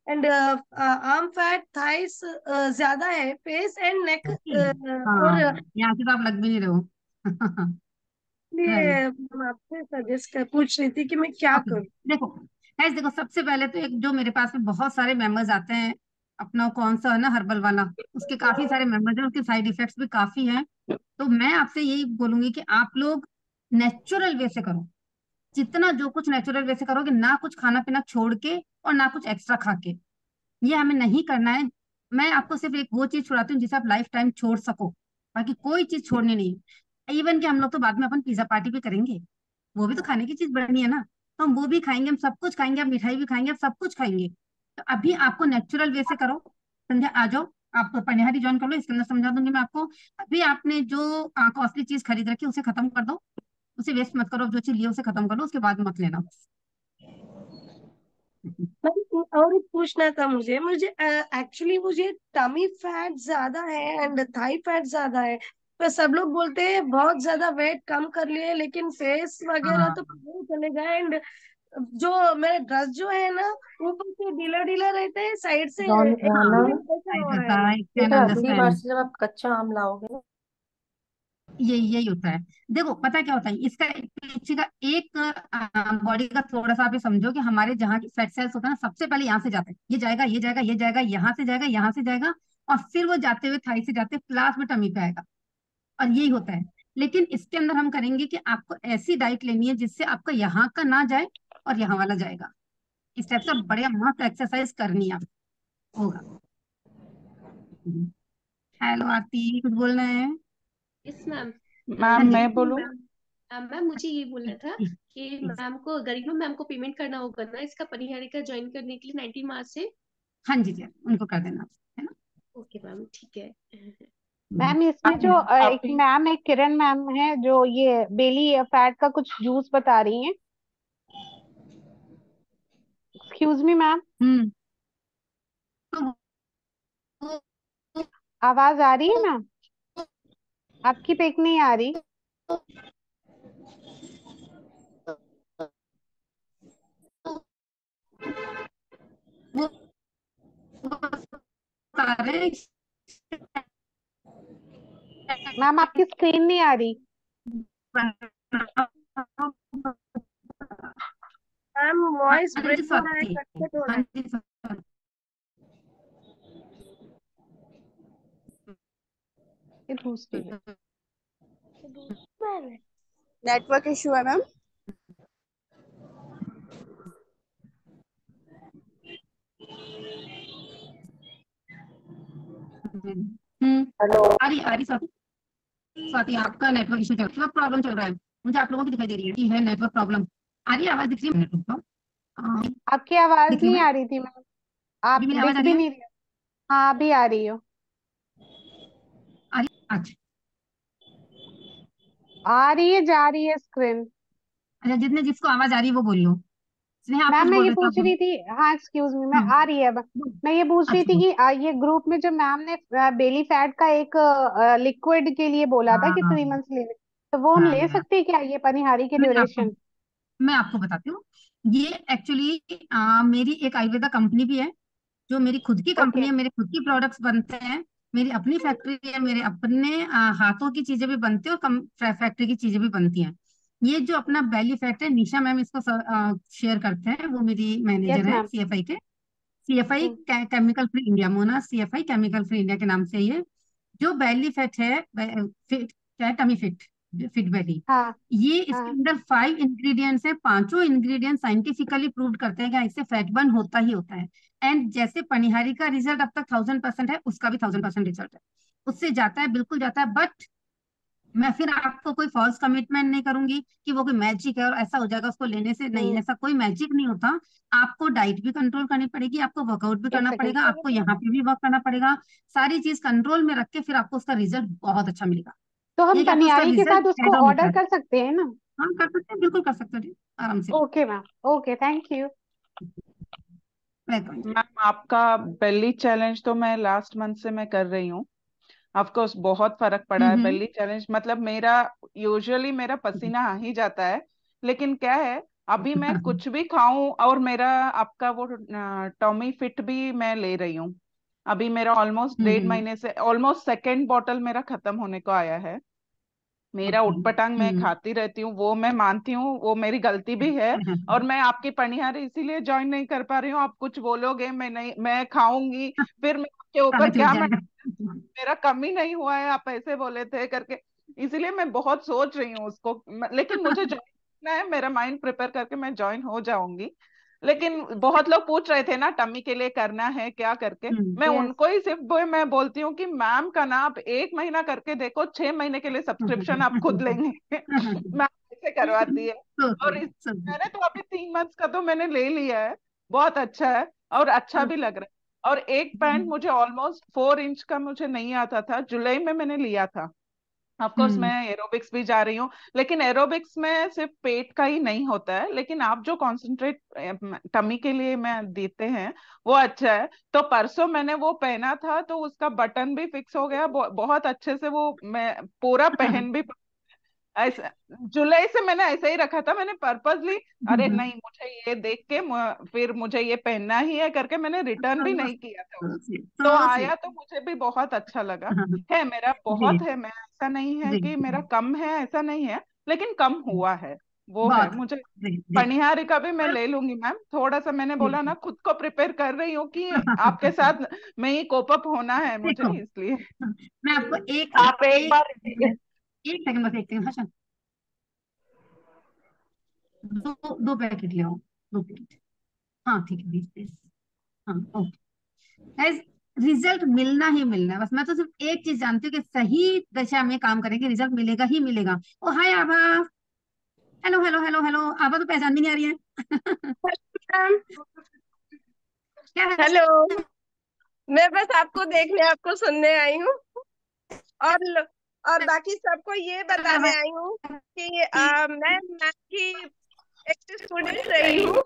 and arm fat thighs ज़्यादा है फेस एंड नेक और यहाँ से तो आप लग भी नहीं रहे हो। इसलिए मैं आपसे सजेस्ट कर पूछ रही थी कि मैं क्या करूँ। देखो देखो सबसे पहले तो एक जो मेरे पास में बहुत सारे मेंबर्स आते हैं अपना कौन सा है ना हर्बल वाला, उसके काफ़ी सारे मेंबर्स हैं, उसके साइड इफेक्ट्स भी काफ़ी हैं। तो मैं आपसे यही बोलूँगी कि आप लोग नेचुरल वे से करो। जितना जो कुछ नेचुरल वे से करोगे, ना कुछ खाना पीना छोड़ के और ना कुछ एक्स्ट्रा खा के। ये हमें नहीं करना है। मैं आपको सिर्फ़ एक वो चीज़ छुड़ाती हूँ जिसे आप लाइफ टाइम छोड़ सको। बाकी कोई चीज़ छोड़नी नहीं। इवन कि हम लोग तो बाद में अपन पिज्जा पार्टी भी करेंगे। वो भी तो खाने की चीज़ बनी है ना। तो हम वो भी खाएँगे, हम सब कुछ खाएँगे, आप मिठाई भी खाएँगे, आप सब कुछ खाएँगे। तो अभी आपको नेचुरल वे से करो। संध्या आ जाओ। आप पनिहारी ज्वाइन कर लो इसके अंदर समझा दूँगी मैं आपको। अभी आपने जो कॉस्टली चीज़ खरीद रखी उसे खत्म कर दो। उसे वेस्ट मत करो जो चीज़ लिया उसे खत्म कर लो उसके बाद मत लेना। और एक पूछना था मुझे। मुझे एक्चुअली मुझे टमी फैट ज़्यादा है एंड थाई फैट ज़्यादा है। तो सब लोग बोलते हैं बहुत ज़्यादा वेट कम कर लिए लेकिन फेस वगैरह हाँ। तो ही चलेगा एंड जो मेरा ड्रेस जो है ना ऊपर से ढीला ढीला रहता है साइड से जब आप कच्चा आम लाओगे यही यही होता है। देखो पता क्या होता है? इसका एक पीछे का एक बॉडी का थोड़ा सा आप ये समझो कि हमारे जहाँ की फैट सेल्स होता है ना सबसे पहले यहाँ से जाते हैं। ये जाएगा ये जाएगा ये जाएगा यहाँ से जाएगा यहाँ से जाएगा और फिर वो जाते हुए थाई से जाते लास्ट में टमी पे आएगा। और यही होता है। लेकिन इसके अंदर हम करेंगे कि आपको ऐसी डाइट लेनी है जिससे आपका यहाँ का ना जाए और यहाँ वाला जाएगा। इस टाइप से बढ़िया मस्त एक्सरसाइज करनी है। आपको होगा। हेलो आरती कुछ बोलना है? यस मैम हाँ हाँ मैम मैं बोलूँ? मैम मैम मुझे ये बोलना था कि मैम को गरिमा मैम को पेमेंट करना होगा ना इसका पनिहारी का ज्वाइन करने के लिए नाइनटीन मार्च से हाँ जी जी उनको कर देना है ना? ओके मैम ठीक है। मैम इसमें जो आप आप एक मैम एक किरण मैम है जो ये बेली फैट का कुछ जूस बता रही हैं। Excuse me ma'am hmm. आवाज़ आ रही है मैम आपकी पिक नहीं आ रही। मैम आपकी स्क्रीन नहीं आ रही। मैम वॉइस हाँ ब्रेक हो रहा है कट कट हो रहा हाँ। है ये दूसरी है नेटवर्क इशू है मैम हम्म। हेलो। आ रही आ रही स्वाति। स्वाति आपका नेटवर्क इशू चल रहा है। प्रॉब्लम चल रहा है। मुझे आप लोगों की दिखाई दे रही है कि है नेटवर्क प्रॉब्लम आ रही आवाज़ दिख रही है प्रॉब्लम आपकी आवाज़ नहीं आ रही थी मैम। आप दिख आवाज़ भी नहीं रही। हाँ अभी आ रही हो। आ रही अच्छा। आ रही है जा रही है स्क्रीन अच्छा जितने जिसको आवाज़ आ रही है वो बोल लो। स्नेहा मैम मैं ये रहे थे आप पूछ रही थी हाँ एक्सक्यूज मी मैं हम्म। आ रही है अब। मैं ये पूछ रही अच्छा थी कि आ, ये ग्रुप में जो मैम ने बेली फैट का एक लिक्विड के लिए बोला था कि थ्री हाँ। मंथ्स लेने तो वो हम ले हाँ। सकते हैं क्या ये पनिहारी के मैं ड्यूरेशन मैं आपको बताती हूँ। ये एक्चुअली मेरी एक आयुर्वेदा कंपनी भी है जो मेरी खुद की कंपनी ओके है मेरे खुद की प्रोडक्ट्स बनते हैं मेरी अपनी फैक्ट्री है मेरे अपने आ, हाथों की चीज़ें भी बनती है और फैक्ट्री की चीज़ें भी बनती हैं। ये जो अपना बेली फैट है निशा मैम इसको शेयर करते हैं वो मेरी मैनेजर है मैम सीएफआई के। CFI hmm chemical free India मोना सीएफआई केमिकल फ्री इंडिया के नाम से ये जो बेली फैट है फिट क्या है टमी फिट फिट बेली हाँ। ये इसके हाँ। अंदर फाइव इंग्रेडिएंट्स हैं पाँचों इंग्रेडिएंट्स साइंटिफिकली प्रूव करते हैं कि इससे फैट बर्न होता ही होता है। एंड जैसे पनिहारी का रिज़ल्ट अब तक थाउज़ेंड परसेंट है उसका भी थाउज़ेंड परसेंट रिज़ल्ट है। उससे जाता है बिल्कुल जाता है बट मैं फिर आपको कोई फॉल्स कमिटमेंट नहीं करूँगी कि वो कोई मैजिक है और ऐसा हो जाएगा उसको लेने से नहीं हम्म। ऐसा कोई मैजिक नहीं होता। आपको डाइट भी कंट्रोल करनी पड़ेगी आपको वर्कआउट भी करना पड़ेगा आपको यहाँ पे भी वर्क करना पड़ेगा। सारी चीज़ कंट्रोल में रख के फिर आपको उसका रिज़ल्ट बहुत अच्छा मिलेगा। तो हम ये क्या आपको उसका पनियारी के रिज़ल्ट साथ उसको ऑन ऑर्डर कर सकते हैं ना? हाँ कर सकते हैं बिल्कुल कर सकते हैं आराम से। Okay ma'am okay thank you welcome ma'am आपका बेली चैलेंज तो मैं लास्ट मंथ से मैं कर रही हूँ। ऑफकोर्स बहुत फ़र्क पड़ा है हम्म बेली चैलेंज मतलब मेरा यूजुअली मेरा पसीना आ ही जाता है। लेकिन क्या है अभी मैं कुछ भी खाऊं और मेरा आपका वो टॉमी फिट भी मैं ले रही हूँ। अभी मेरा ऑलमोस्ट डेढ़ हम्म महीने से ऑलमोस्ट सेकेंड बॉटल मेरा खत्म होने को आया है। मेरा उठपटांग मैं हम्म। खाती रहती हूँ वो मैं मानती हूँ वो मेरी गलती भी है और मैं आपकी पनिहारी इसीलिए ज्वाइन नहीं कर पा रही हूँ आप कुछ बोलोगे मैं नहीं मैं खाऊँगी फिर मैं आपके ऊपर क्या मैं मेरा कम ही नहीं हुआ है आप ऐसे बोले थे करके इसीलिए मैं बहुत सोच रही हूँ उसको लेकिन मुझे ज्वाइन करना है मेरा माइंड प्रिपेयर करके मैं ज्वाइन हो जाऊँगी। लेकिन बहुत लोग पूछ रहे थे ना टमी के लिए करना है क्या करके? हम्म मैं उनको ही सिर्फ़ मैं बोलती हूँ कि मैम का ना आप एक महीना करके देखो छह महीने के लिए सब्सक्रिप्शन आप खुद लेंगे। मैम ऐसे करवाती है। और इस मैंने तो अभी तीन मंथ्स का तो मैंने ले लिया है बहुत अच्छा है और अच्छा भी लग रहा है। और एक पैंट मुझे ऑलमोस्ट फोर इंच का मुझे नहीं आता था जुलाई में मैंने लिया था। ऑफ़ कोर्स मैं हम्म एरोबिक्स भी जा रही हूँ लेकिन एरोबिक्स में सिर्फ़ पेट का ही नहीं होता है लेकिन आप जो कॉन्सेंट्रेट टमी के लिए मैं देते हैं वो अच्छा है। तो परसों मैंने वो पहना था तो उसका बटन भी फिक्स हो गया बहुत अच्छे से वो मैं पूरा पहन भी ऐसा जुलाई से मैंने ऐसे ही रखा था मैंने पर्पसली अरे नहीं मुझे ये देख के फिर मुझे ये पहनना ही है करके मैंने रिटर्न भी नहीं किया था। सो उसको स्वीट तो आया तो मुझे भी बहुत अच्छा लगा। है मेरा बहुत है मैं ऐसा नहीं है कि मेरा कम है ऐसा नहीं है लेकिन कम हुआ है वो है। मुझे पनिहारी का भी मैं ले लूँगी मैम। थोड़ा सा मैंने बोला ना खुद को प्रिपेयर कर रही हूँ कि आपके साथ में ही कोप अप होना है मुझे इसलिए। मैं आपको एक आप एक बार एक सेकंड बस एक सेकंड हर्षन दो दो पैकेट ले आओ, दो पैकेट हाँ ठीक है, बीस बीस हाँ ओके रिज़ल्ट मिलना ही मिलना है। बस मैं तो सिर्फ़ एक चीज़ जानती हूँ कि सही दिशा में काम करेंगे रिज़ल्ट मिलेगा ही मिलेगा। ओ hi Abha. Hello hello hello hello Abha तो पहचान भी नहीं आ रही है। हेलो मैं बस आपको देखने, आपको सुनने आई हूँ। और और बाकी सबको ये बताने आई हूँ कि आ, मैं मैम की एक स्टूडेंट रही हूँ।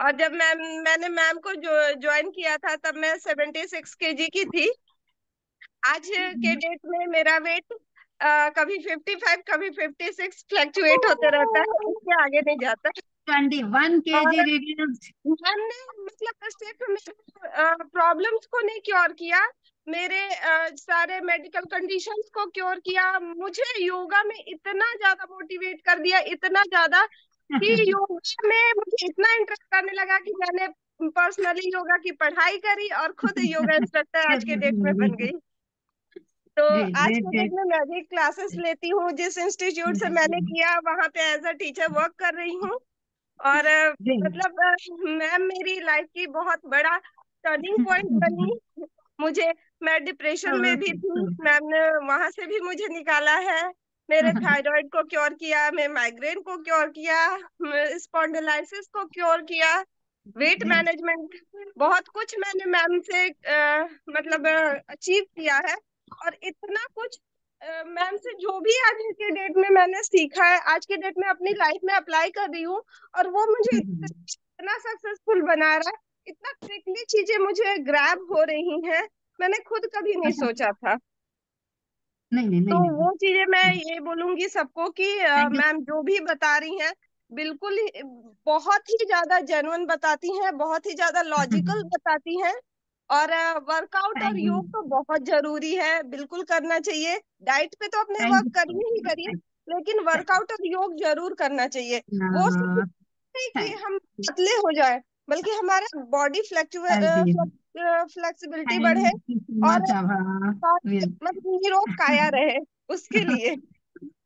और जब मैम मैंने मैम को जो ज्वाइन किया था तब मैं सेवेंटी सिक्स के जी की थी। आज के डेट में मेरा वेट कभी फिफ्टी फाइव कभी फिफ्टी सिक्स फ्लक्चुएट होते रहता है इसके आगे नहीं जाता। ट्वेंटी वन के जी मैम ने मतलब सिर्फ़ प्रॉब्लम्स को नहीं क्योर किया मेरे अ, सारे मेडिकल कंडीशंस को क्योर किया। मुझे योगा में इतना ज़्यादा मोटिवेट कर दिया इतना ज़्यादा कि योगा में मुझे इतना इंटरेस्ट आने लगा कि मैंने पर्सनली योगा की पढ़ाई करी और खुद योगा इंस्ट्रक्टर आज के डेट में बन गई। तो ग्रेट आज के डेट में मैं भी क्लासेस लेती हूँ जिस इंस्टीट्यूट से मैंने किया वहाँ पे एज अ टीचर वर्क कर रही हूँ। और मतलब मैम मेरी लाइफ की बहुत बड़ा टर्निंग पॉइंट बनी। मुझे मैं डिप्रेशन में भी थी। मैम ने वहाँ से भी मुझे निकाला है। मेरे थायराइड को क्योर किया मैं माइग्रेन को क्योर किया स्पॉन्डिलाइसिस को क्योर किया। वेट मैनेजमेंट बहुत कुछ मैंने मैम से अ, मतलब अचीव किया है। और इतना कुछ मैम से जो भी आज के डेट में मैंने सीखा है आज के डेट में अपनी लाइफ में अप्लाई कर रही हूँ और वो मुझे इतना इतना सक्सेसफुल बना रहा है। इतना क्विकली चीज़ें मुझे ग्रैब हो रही हैं। मैंने खुद कभी नहीं अच्छा। सोचा था। नहीं नहीं तो नहीं नहीं वो चीज़ें मैं ये बोलूँगी सबको कि थैंक यू। मैम जो भी बता रही हैं बिल्कुल ही बहुत ही ज़्यादा जेन्युइन बताती हैं बहुत ही ज़्यादा लॉजिकल बताती हैं और वर्कआउट और थैंक यू योग तो बहुत ज़रूरी है बिल्कुल करना चाहिए। डाइट पे तो अपने थैंक वर्क यू करिए ही करिए लेकिन वर्कआउट और योग ज़रूर करना चाहिए। वो सिर्फ़ हाँ नहीं कि थैंक हम पतले हो जाए बल्कि हमारा बॉडी थैंक यू और आभा साथ- रियल मतलब निरोग काया रहे उसके लिए।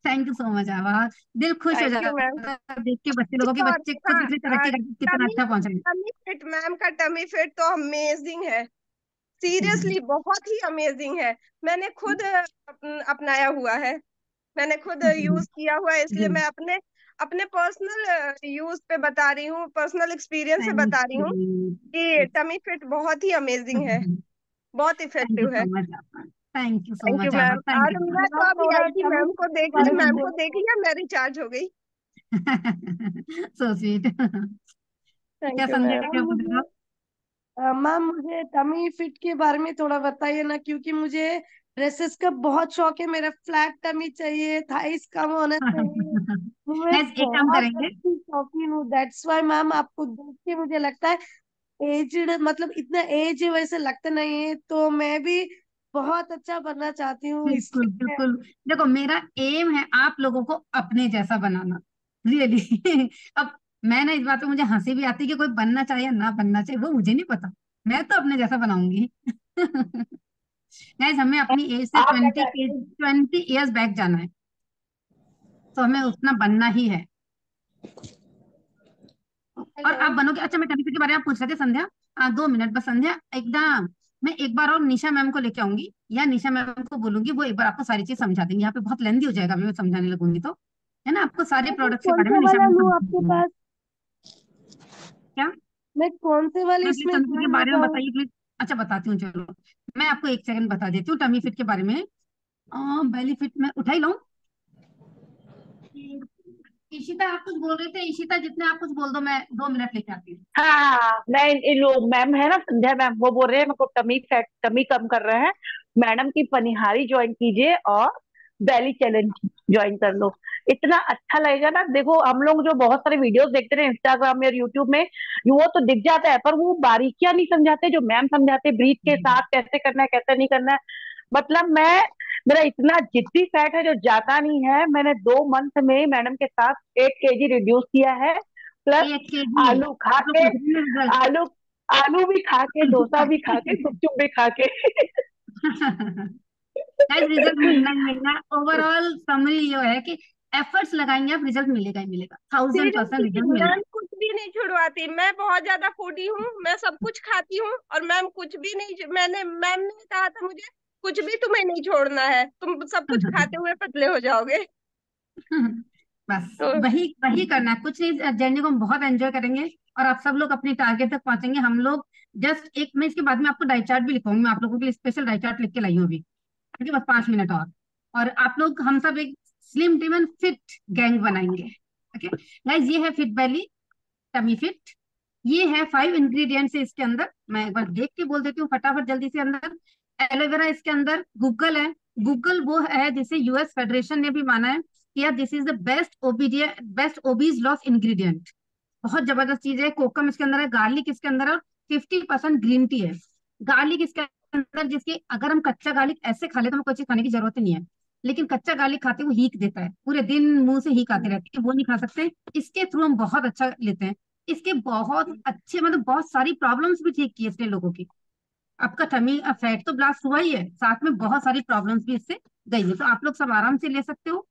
थैंक यू सो मच आवाज़ दिल खुश हो जाता है देख के बच्चे लोगों के बच्चे खुद इतनी तरक्की करके कितना अच्छा पहुँच रहे हैं। टमी फिट मैम का टमी फिट तो अमेजिंग है। सीरियसली बहुत ही अमेजिंग है। मैंने खुद अपनाया हुआ है। मैंने खुद यूज़ किया हुआ है इसलिए मैं अपने अपने पर्सनल यूज़ पे बता रही हूँ पर्सनल एक्सपीरियंस से बता रही हूँ कि टमी फिट बहुत ही अमेजिंग है। बहुत इफ़ेक्टिव है। थैंक यू सो मच मैं तो अभी आई थी मैम को देख मैम को देख लिया मैं रिचार्ज हो गई। सो स्वीट क्या यू क्या बोल रहे हो मैम मुझे टमी फिट के बारे में थोड़ा बताइए ना क्योंकि मुझे ड्रेसेस का बहुत शौक है। मेरा फ्लैट टमी चाहिए थाइस कम होना चाहिए। मैं एक काम करेंगे। शौकीन हूँ। दैट्स वाई मैम आपको देख के मुझे लगता है एजड मतलब इतना एज वैसे लगता नहीं है तो मैं भी बहुत अच्छा बनना चाहती हूँ बिल्कुल बिल्कुल। देखो मेरा एम है आप लोगों को अपने जैसा बनाना रियली अब मैं ना इस बात पे मुझे हँसी भी आती है कि कोई बनना चाहिए या ना बनना चाहिए वो मुझे नहीं पता। मैं तो अपने जैसा बनाऊँगी। गाइस हमें अपनी एज से ट्वेंटी ट्वेंटी ईयर्स बैक जाना है। तो हमें उतना बनना ही है। और आप बनोगे? अच्छा मैं टमी के बारे में पूछ रहे थे संध्या। आ, दो मिनट बस संध्या। एकदम मैं एक बार और निशा मैम को लेके आऊँगी या निशा मैम को बोलूँगी वो एक बार आपको सारी चीज़ समझा देंगी। यहाँ पे बहुत लेंदी हो जाएगा अभी मैं समझाने लगूँगी तो। है ना? आपको सारे प्रोडक्ट्स के बारे में निशा मैम आपके पास? क्या? मैं कौन से वाले इसमें के बारे में बताइए प्लीज़ अच्छा बताती हूँ चलो। मैं आपको एक सेकंड बता देती हूँ टमी फिट के बारे में। बेली फिट में उठाई लाऊं। ईशिता आप कुछ बोल रहे थे? ईशिता जितने आप कुछ बोल दो मैं दो मिनट लेके आती हूँ। हाँ मैं मैम है ना संध्या मैम वो बोल रहे हैं मेरे टमी फैट टमी कम कर रहे हैं। मैडम की पनिहारी ज्वाइन कीजिए और बेली चैलेंज ज्वाइन कर लो। इतना अच्छा लगेगा ना देखो हम लोग जो बहुत सारे वीडियोस देखते हैं इंस्टाग्राम में और यूट्यूब में वो तो दिख जाता है पर वो बारीकियाँ नहीं समझाते जो मैम समझाते ब्रीथ के साथ कैसे करना है कैसे नहीं करना है। मतलब मैं मेरा इतना जिद्दी फैट है जो जाता नहीं है। मैंने दो मंथ में मैडम के साथ एट केजी रिड्यूस किया है। प्लस एक आलू खा के आलू आलू भी खा के डोसा भी खा के गुपचुप भी खा के रिज़ल्ट मिलना ही मिलना। ओवरऑल समरी ये है कि एफर्ट्स लगाएँगे आप रिज़ल्ट मिलेगा ही मिलेगा। थाउज़ेंड परसेंट रिज़ल्ट मिलेगा। कुछ भी नहीं छुड़वाती। मैं बहुत ज़्यादा फूडी हूँ मैं सब कुछ खाती हूँ और मैम कुछ भी नहीं मैंने मैम ने कहा था मुझे कुछ भी तुम्हें नहीं छोड़ना है तुम सब कुछ खाते हुए पतले हो जाओगे। बस तो वही वही करना कुछ नहीं जर्नी को हम बहुत एंजॉय करेंगे और आप सब लोग अपने टारगेट तक पहुँचेंगे। हम लोग जस्ट एक मैं इसके बाद में आपको डाइट चार्ट भी लिखूँगी मैं आप लोगों के लिए स्पेशल डाइट चार्ट लिख के लाई हूँ अभी। ठीक है बस पाँच मिनट और। और आप लोग हम सब एक slim trim and fit gang बनाएँगे। ओके गाइस ये है फिट बैली टमी फिट ये है फाइव इंग्रेडिएंट्स इसके अंदर। मैं एक बार देख के बोल देती हूँ फटाफट जल्दी से अंदर। एलोवेरा इसके अंदर, गूगल है। गूगल वो है जिसे यूएस फेडरेशन ने भी माना है कि यार दिस इज़ द बेस्ट ओबीडिया बेस्ट ओबीज लॉस इंग्रेडिएंट बहुत ज़बरदस्त चीज़ है। कोकम इसके अंदर है गार्लिक इसके अंदर है फिफ्टी परसेंट ग्रीन टी है। गार्लिक इसके अंदर जिसके, अगर हम कच्चा गार्लिक ऐसे खा ले तो हमें कोई चीज़ खाने की ज़रूरत नहीं है। लेकिन कच्चा गार्लिक खाते वो हीक देता है। पूरे दिन मुँह से हीक आते रहती है। वो नहीं खा सकते। इसके थ्रू हम बहुत अच्छा लेते हैं। इसके बहुत अच्छे मतलब बहुत सारी प्रॉब्लम्स भी ठीक की इसने लोगों की। आपका टमी फैट तो ब्लास्ट हुआ ही है। साथ में बहुत सारी प्रॉब्लम्स भी इससे गई है। तो आप लोग सब आराम से ले सकते हो।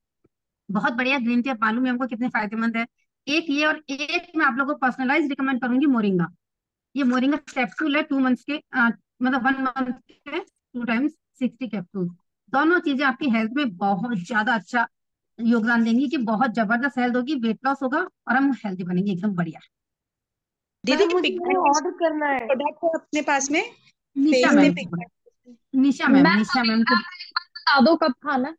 बहुत बढ़िया ग्रीन टी आप मालूम है हमको कितने फ़ायदेमंद है। एक ये और एक मैं आप लोगों को पर्सनलाइज रिकमेंड करूँगी मोरिंगा ये मोरिंगा कैप्सूल है टू मंथ्स के आ, मतलब वन मंथ के टू टाइम्स सिक्सटी कैप्सूल दोनों चीज़ें आपकी हेल्थ में बहुत ज़्यादा अच्छा योगदान देंगी कि बहुत ज़बरदस्त हेल्थ होगी वेट लॉस होगा और हम हेल्थी बनेंगे। एकदम बढ़िया। दीदी ऑर्डर करना है। प्रोडक्ट अपने पास में? Nisha ma'am. Nisha ma'am ma'am Nisha ma'am को बता दो कब खाना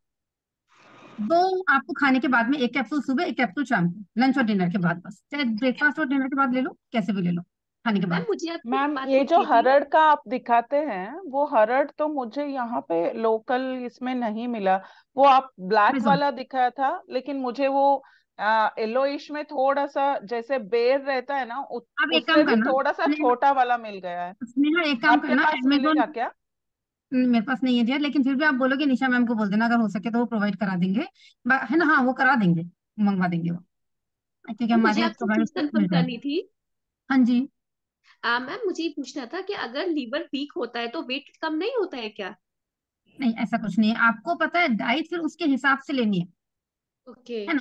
दो आपको खाने के बाद में एक कैप्सूल सुबह एक कैप्सूल शाम को। लंच और डिनर के बाद बस। चाहे ब्रेकफास्ट और डिनर के बाद ले लो कैसे भी ले लो खाने के बाद। मुझे मैम ये जो हरड़ का आप दिखाते हैं वो हरड़ तो मुझे यहाँ पे लोकल इसमें नहीं मिला। वो आप ब्लैक वाला दिखाया था लेकिन मुझे वो येलोइश में थोड़ा सा जैसे बेर रहता है ना आप एक काम करना थोड़ा सा छोटा वाला मिल गया है। स्नेहा एक काम आपके करना पास अमेजोन मिलेगा क्या? मेरे पास नहीं है डियर लेकिन फिर भी आप बोलोगे निशा मैम को बोल देना अगर हो सके तो वो प्रोवाइड करा देंगे। है ना? हाँ वो करा देंगे मंगवा देंगे वो। क्योंकि हमारे मुझे यहाँ आपसे प्रोवाइड कंफर्म मिल जाएगा करनी थी। हाँ जी। मैम मुझे ये पूछना था कि अगर लीवर वीक होता है तो वेट कम नहीं होता है क्या? नहीं ऐसा कुछ नहीं है। आपको पता है डाइट फिर उसके हिसाब से लेनी है। ओके। है ना?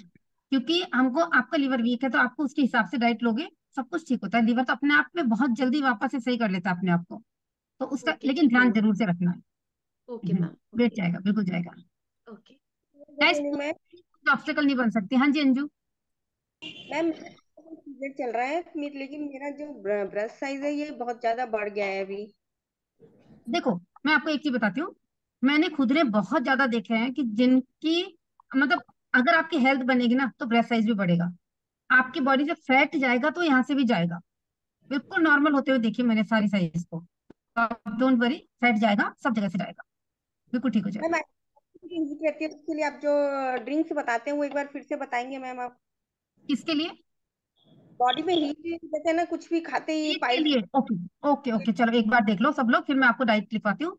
क्योंकि हमको आपका लीवर वीक है तो आपको उसके हिसाब से डाइट लोगे सब कुछ ठीक होता है। लीवर तो अपने आप में बहुत जल्दी वापस से सही कर लेता है अपने आप को। तो उसका ओके लेकिन ध्यान ज़रूर से रखना है। ओके हम्म, मैम वेट जाएगा बिल्कुल जाएगा। ओके गाइस मॉर्निंग नहीं बन सकती। हाँ जी अंजू। मैम चल रहा है लेकिन मेरा जो ब्रेस्ट साइज़ है ये बहुत ज़्यादा बढ़ गया है अभी। देखो मैं आपको एक चीज़ बताती हूँ। मैंने खुद ने बहुत ज़्यादा देखे हैं कि जिनकी मतलब अगर आपकी हेल्थ बनेगी ना तो ब्रेस्ट साइज़ भी बढ़ेगा। आपकी बॉडी से फैट जाएगा तो यहाँ से भी जाएगा। बिल्कुल नॉर्मल होते हुए देखिए मैंने सारी साइज़ को। डोंट वरी फैट जाएगा सब जगह से जाएगा। बिल्कुल ठीक हो जाएगा। उसके लिए आप जो ड्रिंक्स बताते हैं वो एक बार फिर से बताएँगे मैम आप? किसके लिए? बॉडी में हीट ना कुछ भी खाते ही ओके ओके ओके चलो एक बार देख लो सब लोग फिर मैं आपको डाइट लिखवाती हूँ।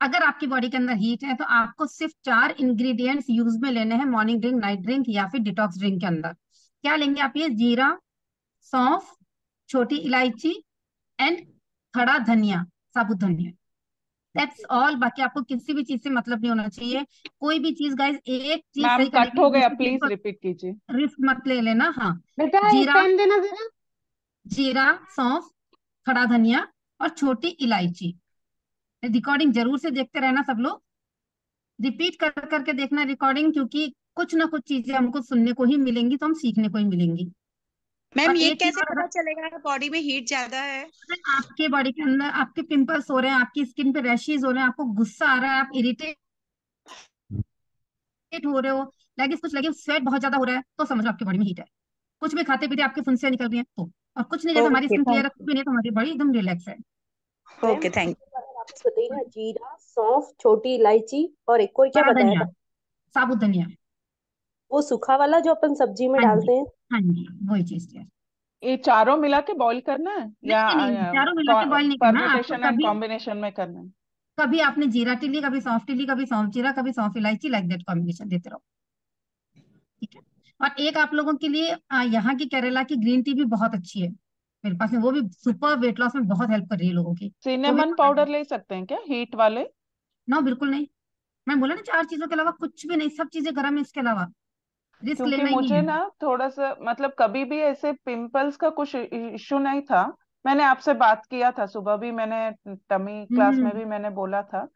अगर आपकी बॉडी के अंदर हीट है तो आपको सिर्फ़ चार इंग्रेडिएंट्स यूज़ में लेने हैं मॉर्निंग ड्रिंक नाइट ड्रिंक या फिर डिटॉक्स ड्रिंक के अंदर। क्या लेंगे आप ये? जीरा सौंफ छोटी इलायची एंड खड़ा धनिया साबुत धनिया। दैट्स ऑल बाकी आपको किसी भी चीज़ से मतलब नहीं होना चाहिए। कोई भी चीज़ गाइस एक चीज़ सही कट हो गया प्लीज़ रिपीट कीजिए। रिस्क मत ले लेना हाँ। जीरा देना जीरा सौंफ खड़ा धनिया और छोटी इलायची। रिकॉर्डिंग ज़रूर से देखते रहना सब लोग। रिपीट कर करके देखना रिकॉर्डिंग क्योंकि कुछ ना कुछ चीज़ें हमको सुनने को ही मिलेंगी तो हम सीखने को ही मिलेंगी। मैम ये कैसे पता चलेगा बॉडी में हीट ज़्यादा है? आपके बॉडी के अंदर आपके पिंपल्स हो रहे हैं आपकी स्किन पे रैशेज हो रहे हैं आपको गुस्सा आ रहा है आप इरिटेट हो रहे हो लाइक कुछ लगे स्वेट बहुत ज़्यादा हो रहा है तो समझ लो आपकी बॉडी में हीट है। कुछ भी खाते पीते आपकी फुंसियाँ निकल रही हैं तो। और कुछ नहीं जैसे हमारी स्किन क्लियर है नहीं तो हमारी बॉडी एकदम रिलैक्स है। ओके थैंक यू वापस बताइए ना जीरा सौंफ छोटी इलायची और एक और क्या बताया धनिया था? साबुत धनिया वो सूखा वाला जो अपन सब्ज़ी में हाँ जी। डालते हैं। हाँ जी वही चीज़ है ये चारों मिला के बॉईल करना है? या नहीं नहीं चारों मिला के बॉईल नहीं करना। आपको परम्यूटेशन एंड कभी कॉम्बिनेशन में करना है। कभी आपने जीरा टिली कभी सौंफ टी ली कभी सौंफ जीरा कभी सौंफ इलायची लाइक दैट कॉम्बिनेशन देते रहो। ठीक है? और एक आप लोगों के लिए यहाँ की केरला की ग्रीन टी भी बहुत अच्छी है। मेरे पास में वो भी सुपर वेट लॉस में बहुत हेल्प कर रही है लोगों की। सिनेमन पाउडर ले सकते हैं क्या? हीट वाले? नो बिल्कुल नहीं। मैं बोला ना चार चीज़ों के अलावा कुछ भी नहीं सब चीज़ें गर्म है इसके अलावा। रिस्क क्योंकि लेना ही मुझे है। ना थोड़ा सा मतलब कभी भी ऐसे पिंपल्स का कुछ इश्यू नहीं था। मैंने आपसे बात किया था सुबह भी मैंने टमी क्लास में हम्म। भी मैंने बोला था।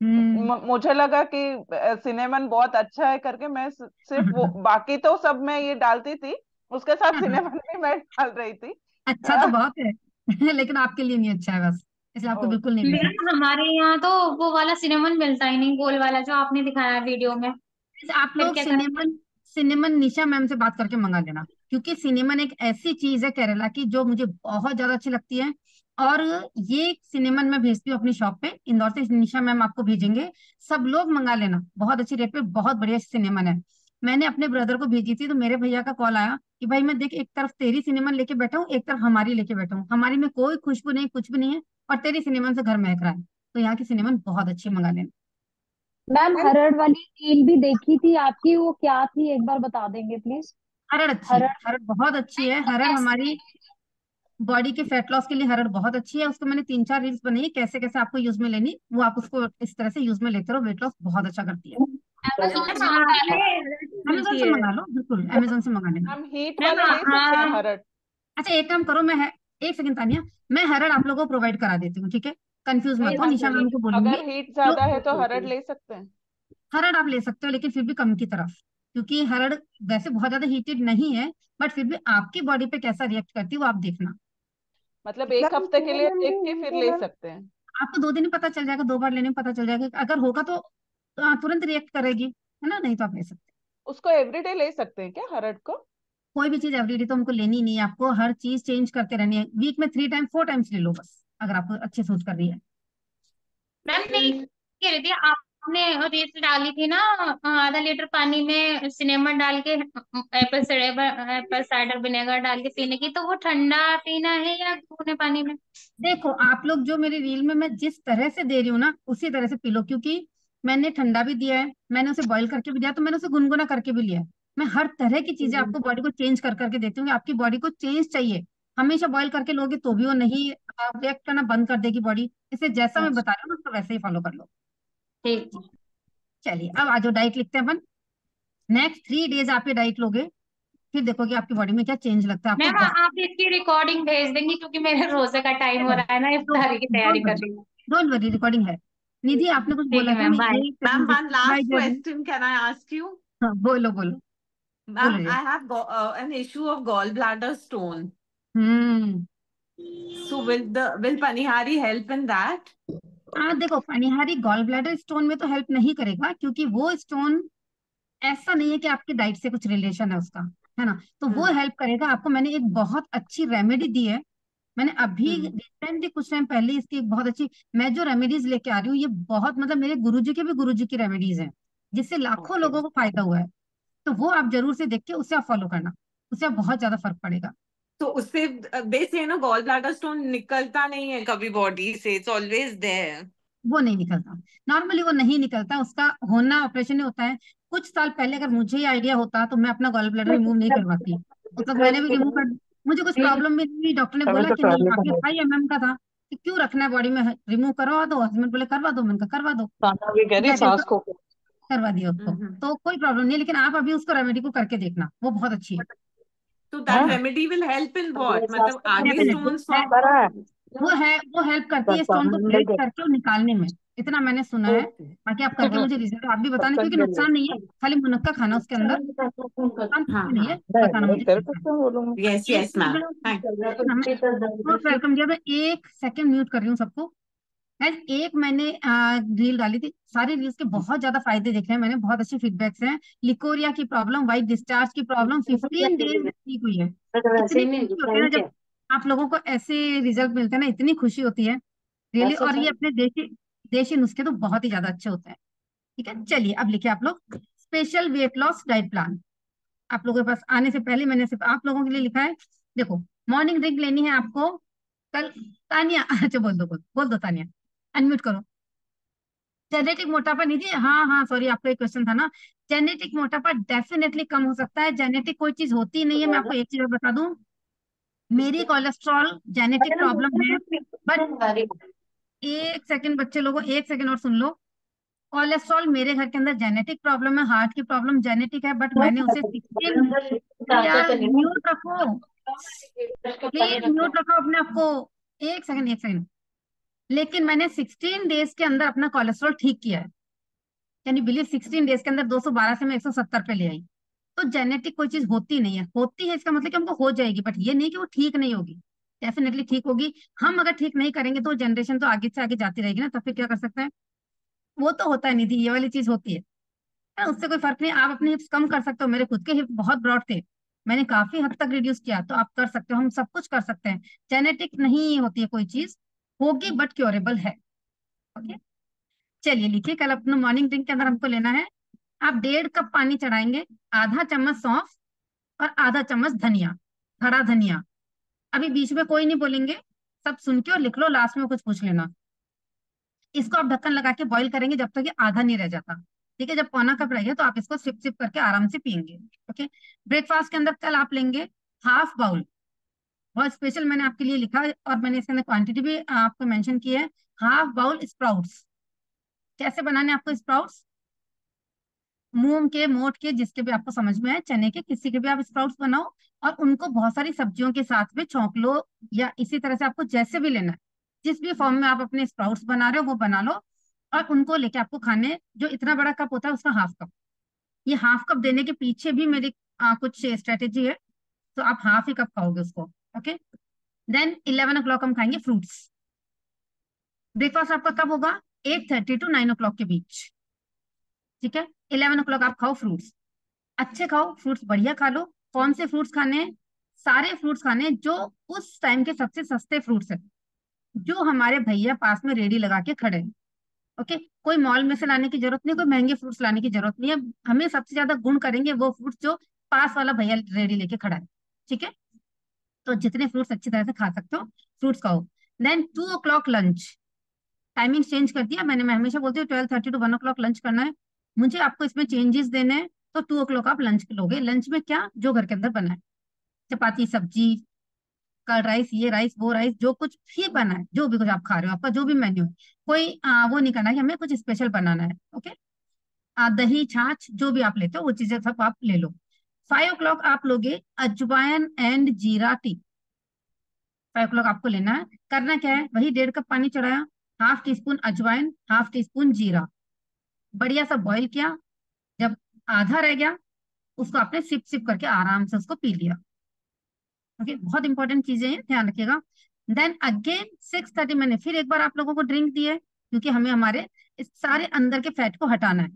हम्म। मुझे लगा कि सिनेमन बहुत अच्छा है करके मैं सिर्फ़ वो बाकी तो सब मैं ये डालती थी उसके साथ सिनेमन भी मैं डाल रही थी। अच्छा तो बहुत है। लेकिन आपके लिए नहीं अच्छा है बस। इसलिए आपको बिल्कुल नहीं मैम हमारे यहाँ तो वो वाला सिनेमन मिलता ही नहीं गोल वाला जो आपने दिखाया वीडियो में। आप फिर लोग क्या सिनेमन सिनेमन निशा मैम से बात करके मंगा लेना। क्योंकि सिनेमन एक ऐसी चीज़ है केरला की जो मुझे बहुत ज़्यादा अच्छी लगती है। और ये सिनेमन मैं भेजती हूँ अपनी शॉप पे। इंदौर से निशा मैम आपको भेजेंगे। सब लोग मंगा लेना। बहुत अच्छी रेट पे बहुत बढ़िया सिनेमन है। मैंने अपने ब्रदर को भेजी थी तो मेरे भैया का कॉल आया कि भाई मैं देख एक तरफ़ तेरी सिनेमन लेके बैठा हूँ एक तरफ़ हमारी लेके बैठा हूँ। हमारी में कोई खुशबू नहीं कुछ भी नहीं है और तेरी सिनेमन से घर महक रहा है। तो यहाँ की सिनेमन बहुत अच्छी मंगा लेना। मैम हरड़ वाली रील भी देखी थी आपकी वो क्या थी? एक बार बता देंगे प्लीज़ हरड़ अच्छी हरड़। हरड़ बहुत अच्छी है। हरड़ हमारी बॉडी के फैट लॉस के लिए हरड़ बहुत अच्छी है। उसको मैंने तीन चार रील्स बनाई कैसे कैसे आपको यूज़ में लेनी वो आप उसको इस तरह से यूज़ में लेते रहो वेट लॉस बहुत अच्छा करती है। अमेजोन से मंगा अमेजोन से मंगा लो बिल्कुल अमेजोन से मंगा लेना हम हीट मैम ले सकते हैं हरड़ अच्छा एक काम करो मैं एक सेकंड तानिया मैं हरड़ आप लोगों को प्रोवाइड करा देती हूँ ठीक है? कंफ्यूज मत हो निशा मैम को बोलूँगी। अगर हीट ज़्यादा है तो हरड़ ले सकते हैं। हरड़ आप ले सकते हो लेकिन फिर भी कम की तरफ़ क्योंकि हरड़ वैसे बहुत ज़्यादा हीटेड नहीं है बट फिर भी आपकी बॉडी पे कैसा रिएक्ट करती है वो आप देखना। मतलब एक हफ़्ते के लिए देख के फिर ले सकते हैं। आपको दो दिन में पता चल जाएगा दो बार लेने में पता चल जाएगा अगर होगा तो आ, तुरंत रिएक्ट करेगी है ना? नहीं तो आप ले सकते। हैं। उसको एवरीडे ले सकते हैं क्या हरड़ को? कोई भी चीज़ एवरीडे तो हमको लेनी नहीं है आपको हर चीज़ चेंज करते रहनी है। वीक में थ्री टाइम फोर टाइम्स ले लो बस अगर आपको अच्छे सूट कर रही है। मैम नहीं कह रही थी आपने रील्स डाली थी ना आधा लीटर पानी में सिनेमन डाल के apple cider apple cider vinegar डाल के पीने की तो वो ठंडा पीना है या गुनगुने पानी में? देखो आप लोग जो मेरी रील में मैं जिस तरह से दे रही हूँ ना उसी तरह से पी लो क्योंकि मैंने ठंडा भी दिया है मैंने उसे बॉईल करके भी दिया तो मैंने उसे गुनगुना करके भी लिया है। मैं हर तरह की चीज़ें आपको बॉडी को चेंज कर करके देती हूँ आपकी बॉडी को चेंज चाहिए। हमेशा बॉईल करके लोगे तो भी वो नहीं रिएक्ट करना बंद कर देगी बॉडी इसे जैसा मैं बता रही हूँ ना उसको वैसे ही फॉलो कर लो। ठीक चलिए अब आज डाइट लिखते हैं अपन। नेक्स्ट थ्री डेज़ आप ये डाइट लोगे फिर देखोगे आपकी बॉडी में क्या चेंज लगता है आपको मैम आप इसकी रिकॉर्डिंग भेज देंगी क्योंकि मेरे रोज़े का टाइम हो रहा है ना इफ्तारी की तैयारी कर रही हूँ। डोंट वरी रिकॉर्डिंग है। निधि आपने कुछ बोला है था? मैम मैं बाय यही Ma'am, one बाय last ज़रूर question can I ask you? हाँ बोलो बोलो। Ma'am, बोलो I have go uh, an issue of gallbladder stone. Hmm. So will the will Panihari help in that? हाँ देखो पनिहारी गॉल ब्लैडर स्टोन में तो help नहीं करेगा क्योंकि वो स्टोन ऐसा नहीं है कि आपकी डाइट से कुछ रिलेशन है उसका है ना? तो वो हम्म। हेल्प करेगा। आपको मैंने एक बहुत अच्छी रेमेडी दी है मैंने अभी हम्म। रिसेंटली कुछ टाइम पहले इसकी एक बहुत अच्छी मैं जो रेमेडीज लेके आ रही हूँ ये बहुत मतलब मेरे गुरुजी के भी गुरुजी की रेमेडीज हैं जिससे लाखों लोगों को फ़ायदा हुआ है। तो वो आप ज़रूर से देख के उससे आप फॉलो करना उससे आप बहुत ज़्यादा फ़र्क पड़ेगा। तो उससे दे से ना गॉल ब्लैडर स्टोन निकलता नहीं है कभी बॉडी से इट्स ऑलवेज देयर वो नहीं निकलता। नॉर्मली वो नहीं निकलता उसका होना ऑपरेशन ही होता है। कुछ साल पहले अगर मुझे ये आइडिया होता तो मैं अपना गॉल ब्लैडर रिमूव नहीं करवाती। उस वक्त मैंने भी रिमूव कर मुझे कुछ प्रॉब्लम भी नहीं डॉक्टर ने बोला कि नहीं काफ़ी हाई एमएम का था। कि क्यों रखना है बॉडी में? रिमूव करवा दो हस्बैंड बोले करवा दो। मैंने कहा करवा दो। करवा दिया उसको। हम्म तो कोई प्रॉब्लम नहीं लेकिन आप अभी उसको रेमेडी को करके देखना। वो बहुत अच्छी है। तो that remedy will help in what मतलब आगे स्टोन्स वो है वो हेल्प करती है स्टोन को ब्रेक करके और निकालने में। इतना मैंने सुना है। बाकी आप करके मुझे रिज़ल्ट आप भी बताना क्योंकि नुकसान नहीं है। खाली मुनक्का खाना उसके अंदर। नुकसान कुछ हाँ नहीं है। हाँ बताना मुझे। यस एक यस मोस्ट वेलकम मैं सेकंड म्यूट कर रही हूँ सबको। एक मैंने रील डाली थी। सारी रील्स के बहुत ज़्यादा फ़ायदे देखे हैं मैंने। बहुत अच्छे फीडबैक्स हैं। लिकोरिया की प्रॉब्लम वाइट डिस्चार्ज की प्रॉब्लम फिफ्टीन डेज़ ठीक हुई है। है ना जब आप लोगों को ऐसे रिज़ल्ट मिलते हैं ना इतनी खुशी होती है। रियली और ये अपने देशी देशी नुस्खे तो बहुत ही ज़्यादा अच्छे होते हैं। ठीक है चलिए अब लिखिए आप लोग। Special weight loss diet plan आप लोगों के पास आने से पहले मैंने सिर्फ़ आप लोगों के लिए लिखा है। देखो मॉर्निंग ड्रिंक लेनी है आपको कल। तानिया अच्छा बोल दो बोल बोल दो तानिया। अनम्यूट करो। जेनेटिक मोटापा नहीं थी हाँ हाँ सॉरी आपका एक क्वेश्चन था ना। जेनेटिक मोटापा डेफिनेटली कम हो सकता है। जेनेटिक कोई चीज़ होती नहीं है। मैं आपको एक चीज़ बता दूँ। मेरी कोलेस्ट्रॉल जेनेटिक प्रॉब्लम है। बट एक सेकंड बच्चे लोगों, एक सेकंड और सुन लो। कोलेस्ट्रॉल मेरे घर के अंदर जेनेटिक प्रॉब्लम है हार्ट की प्रॉब्लम जेनेटिक है बट मैंने उसे म्यूट रखो। प्लीज़ म्यूट रखो अपने आप को। एक सेकंड एक सेकंड लेकिन मैंने 16 डेज़ के अंदर अपना कोलेस्ट्रॉल ठीक किया है। यानी बिलीव 16 डेज़ के अंदर 212 से मैं 170 पे ले आई? तो जेनेटिक कोई चीज़ होती नहीं है। होती है इसका मतलब कि हमको हो जाएगी बट ये नहीं कि वो ठीक नहीं होगी। डेफिनेटली ठीक होगी। हम अगर ठीक नहीं करेंगे तो जनरेशन तो आगे से आगे जाती रहेगी ना तो फिर क्या कर सकते हैं? वो तो होता है निधि, ये वाली चीज़ होती है। उससे कोई फ़र्क नहीं, आप अपने हिप्स कम कर सकते हो। मेरे खुद के हिप बहुत ब्रॉड थे। मैंने काफ़ी हद तक रिड्यूस किया तो आप कर सकते हो, हम सब कुछ कर सकते हैं। जेनेटिक नहीं होती है कोई चीज़। होगी बट क्योरेबल है। ओके चलिए लिखिए, कल अपना मॉर्निंग ड्रिंक के अंदर हमको लेना है। आप डेढ़ कप पानी चढ़ाएँगे, आधा चम्मच सौंफ और आधा चम्मच धनिया खड़ा धनिया। अभी बीच में कोई नहीं बोलेंगे। सब सुन के और लिख लो लास्ट में कुछ पूछ लेना। इसको आप ढक्कन लगा के बॉईल करेंगे जब तक ये आधा नहीं रह जाता। ठीक है, जब पौना कप रहेगा तो आप इसको सिप सिप करके आराम से पियेंगे। ओके ब्रेकफास्ट के अंदर कल आप लेंगे हाफ़ बाउल बहुत स्पेशल मैंने आपके लिए लिखा और मैंने इसके अंदर क्वांटिटी भी आपको मेंशन की है। हाफ़ बाउल स्प्राउट्स कैसे बनाने आपको स्प्राउट्स मूंग के मोट के जिसके भी आपको समझ में आए चने के किसी के भी आप स्प्राउट्स बनाओ और उनको बहुत सारी सब्जियों के साथ में छौंक लो या इसी तरह से आपको जैसे भी लेना है। जिस भी फॉर्म में आप अपने स्प्राउट्स बना रहे हो वो बना लो और उनको लेके आपको खाने जो इतना बड़ा कप होता है उसका हाफ़ कप ये हाफ़ कप देने के पीछे भी मेरी आ, कुछ स्ट्रेटेजी है तो आप हाफ़ ही कप खाओगे उसको ओके देन इलेवन ओ हम खाएँगे फ्रूट्स ब्रेकफास्ट आपका कब होगा? एट थर्टी टू नाइन ओ के बीच। ठीक है? इलेवन ओ क्लॉक आप खाओ फ्रूट्स अच्छे खाओ फ्रूट्स बढ़िया खा लो. कौन से फ्रूट्स खाने हैं? सारे फ्रूट्स खाने जो उस टाइम के सबसे सस्ते फ्रूट्स है, जो हमारे भैया पास में रेडी लगा के खड़े हैं. ओके कोई मॉल में से लाने की ज़रूरत नहीं, कोई महँगे फ्रूट्स लाने की ज़रूरत नहीं. है हमें सबसे ज़्यादा गुण करेंगे वो फ्रूट्स जो पास वाला भैया रेडी लेके खड़ा है. ठीक है? तो जितने फ्रूट्स अच्छी तरह से खा सकते हो फ्रूट्स खाओ. Then two o'clock lunch timing change कर दिया. मैंने, मैं हमेशा बोलती हूँ twelve thirty to one o'clock lunch करना है. मुझे आपको इसमें चेंजेस देने हैं तो टू ओ क्लॉक आप लंच लोगे। लंच में क्या? जो घर के अंदर बना है। चपाती सब्ज़ी कर्ड राइस ये राइस वो राइस जो कुछ भी बना है जो भी कुछ आप खा रहे हो आपका जो भी मेन्यू है। कोई आ, वो नहीं करना कि हमें कुछ स्पेशल बनाना है ओके आ, दही छाछ जो भी आप लेते हो वो चीज़ें सब आप ले लो। फाइव ओ क्लॉक आप लोगे अजवाइन एंड जीरा टी। फाइव ओ क्लॉक आपको लेना है। करना क्या है? वही डेढ़ कप पानी चढ़ाया हाफ़ टी स्पून अजवाइन हाफ़ टी स्पून जीरा। बढ़िया सा बॉईल किया, जब आधा रह गया, उसको आपने सिप सिप करके आराम से उसको पी लिया। ओके बहुत इंपॉर्टेंट चीज़ें हैं, ध्यान रखिएगा। देन अगेन सिक्स थर्टी मैंने फिर एक बार आप लोगों को ड्रिंक दिए क्योंकि हमें हमारे इस सारे अंदर के फैट को हटाना है।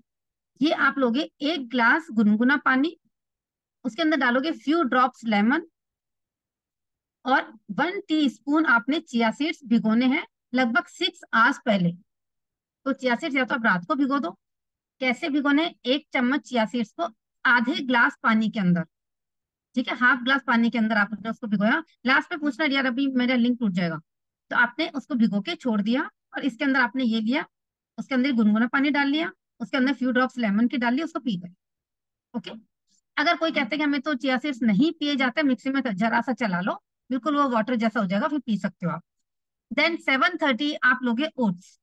ये आप लोगे एक ग्लास गुनगुना पानी, उसके अंदर डालोगे फ्यू ड्रॉप्स लेमन और वन टी स्पून आपने चिया सीड्स भिगोने हैं, लगभग सिक्स आवर्स पहले। तो चिया सीड्स या तो आप रात को भिगो दो कैसे भिगोने? एक चम्मच चिया सीड्स को आधे ग्लास पानी के अंदर। ठीक है? हाफ़ ग्लास पानी के अंदर आपने उसको भिगोया। लास्ट में पूछना, यार, अभी मेरा लिंक टूट जाएगा। तो आपने उसको भिगो के छोड़ दिया और इसके अंदर आपने ये लिया, उसके अंदर गुनगुना पानी डाल लिया, उसके अंदर फ्यू ड्रॉप्स लेमन की डाल लिया उसको पी गए। ओके? अगर कोई कहते हैं हमें तो चिया सीड्स नहीं पिए जाते मिक्सी में जरा सा चला लो, बिल्कुल वो वाटर जैसा हो जाएगा, फिर पी सकते हो आप। देन सेवन थर्टी आप लोगे ओट्स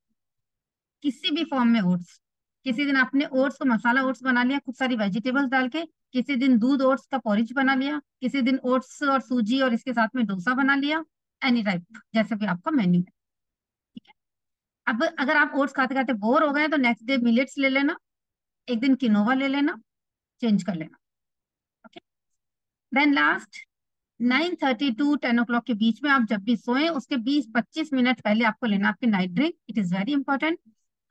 किसी भी फॉर्म में ओट्स किसी दिन आपने ओट्स को मसाला ओट्स बना लिया, खूब सारी वेजिटेबल्स डाल के, किसी दिन दूध ओट्स का पोरिज बना लिया, किसी दिन ओट्स और सूजी और इसके साथ में डोसा बना लिया, एनी टाइप, जैसे भी आपका मेन्यू है। ठीक है? अब अगर आप ओट्स खाते खाते बोर हो गए तो नेक्स्ट डे मिलेट्स ले लेना, एक दिन किनोवा ले लेना, चेंज कर लेना। Okay? Then last nine thirty to ten o'clock के बीच में आप जब भी सोए, उसके बीस पच्चीस मिनट पहले आपको लेना आपकी night drink it is very important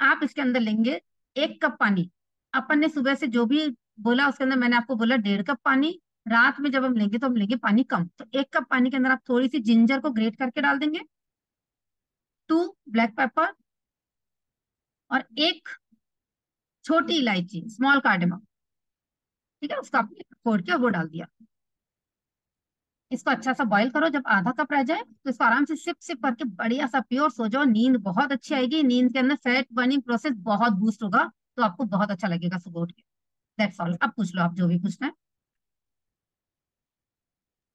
आप इसके अंदर लेंगे एक कप पानी। अपन ने सुबह से जो भी बोला, उसके अंदर मैंने आपको बोला डेढ़ कप पानी। रात में जब हम लेंगे तो हम लेंगे पानी कम। तो एक कप पानी के अंदर आप थोड़ी सी जिंजर को ग्रेट करके डाल देंगे। Two, black pepper. और एक छोटी इलायची, स्मॉल कार्डेमम ठीक है, उसको आपने फोड़ के वो डाल दिया। इसको अच्छा सा बॉईल करो जब आधा कप रह जाए तो इसको आराम से सिप सिप करके बढ़िया सा प्योर सो जाओ नींद बहुत अच्छी आएगी नींद के अंदर फैट बर्निंग प्रोसेस बहुत बूस्ट होगा तो आपको बहुत अच्छा लगेगा सुबह उठ के। दैट्स ऑल अब पूछ लो आप जो भी पूछना है।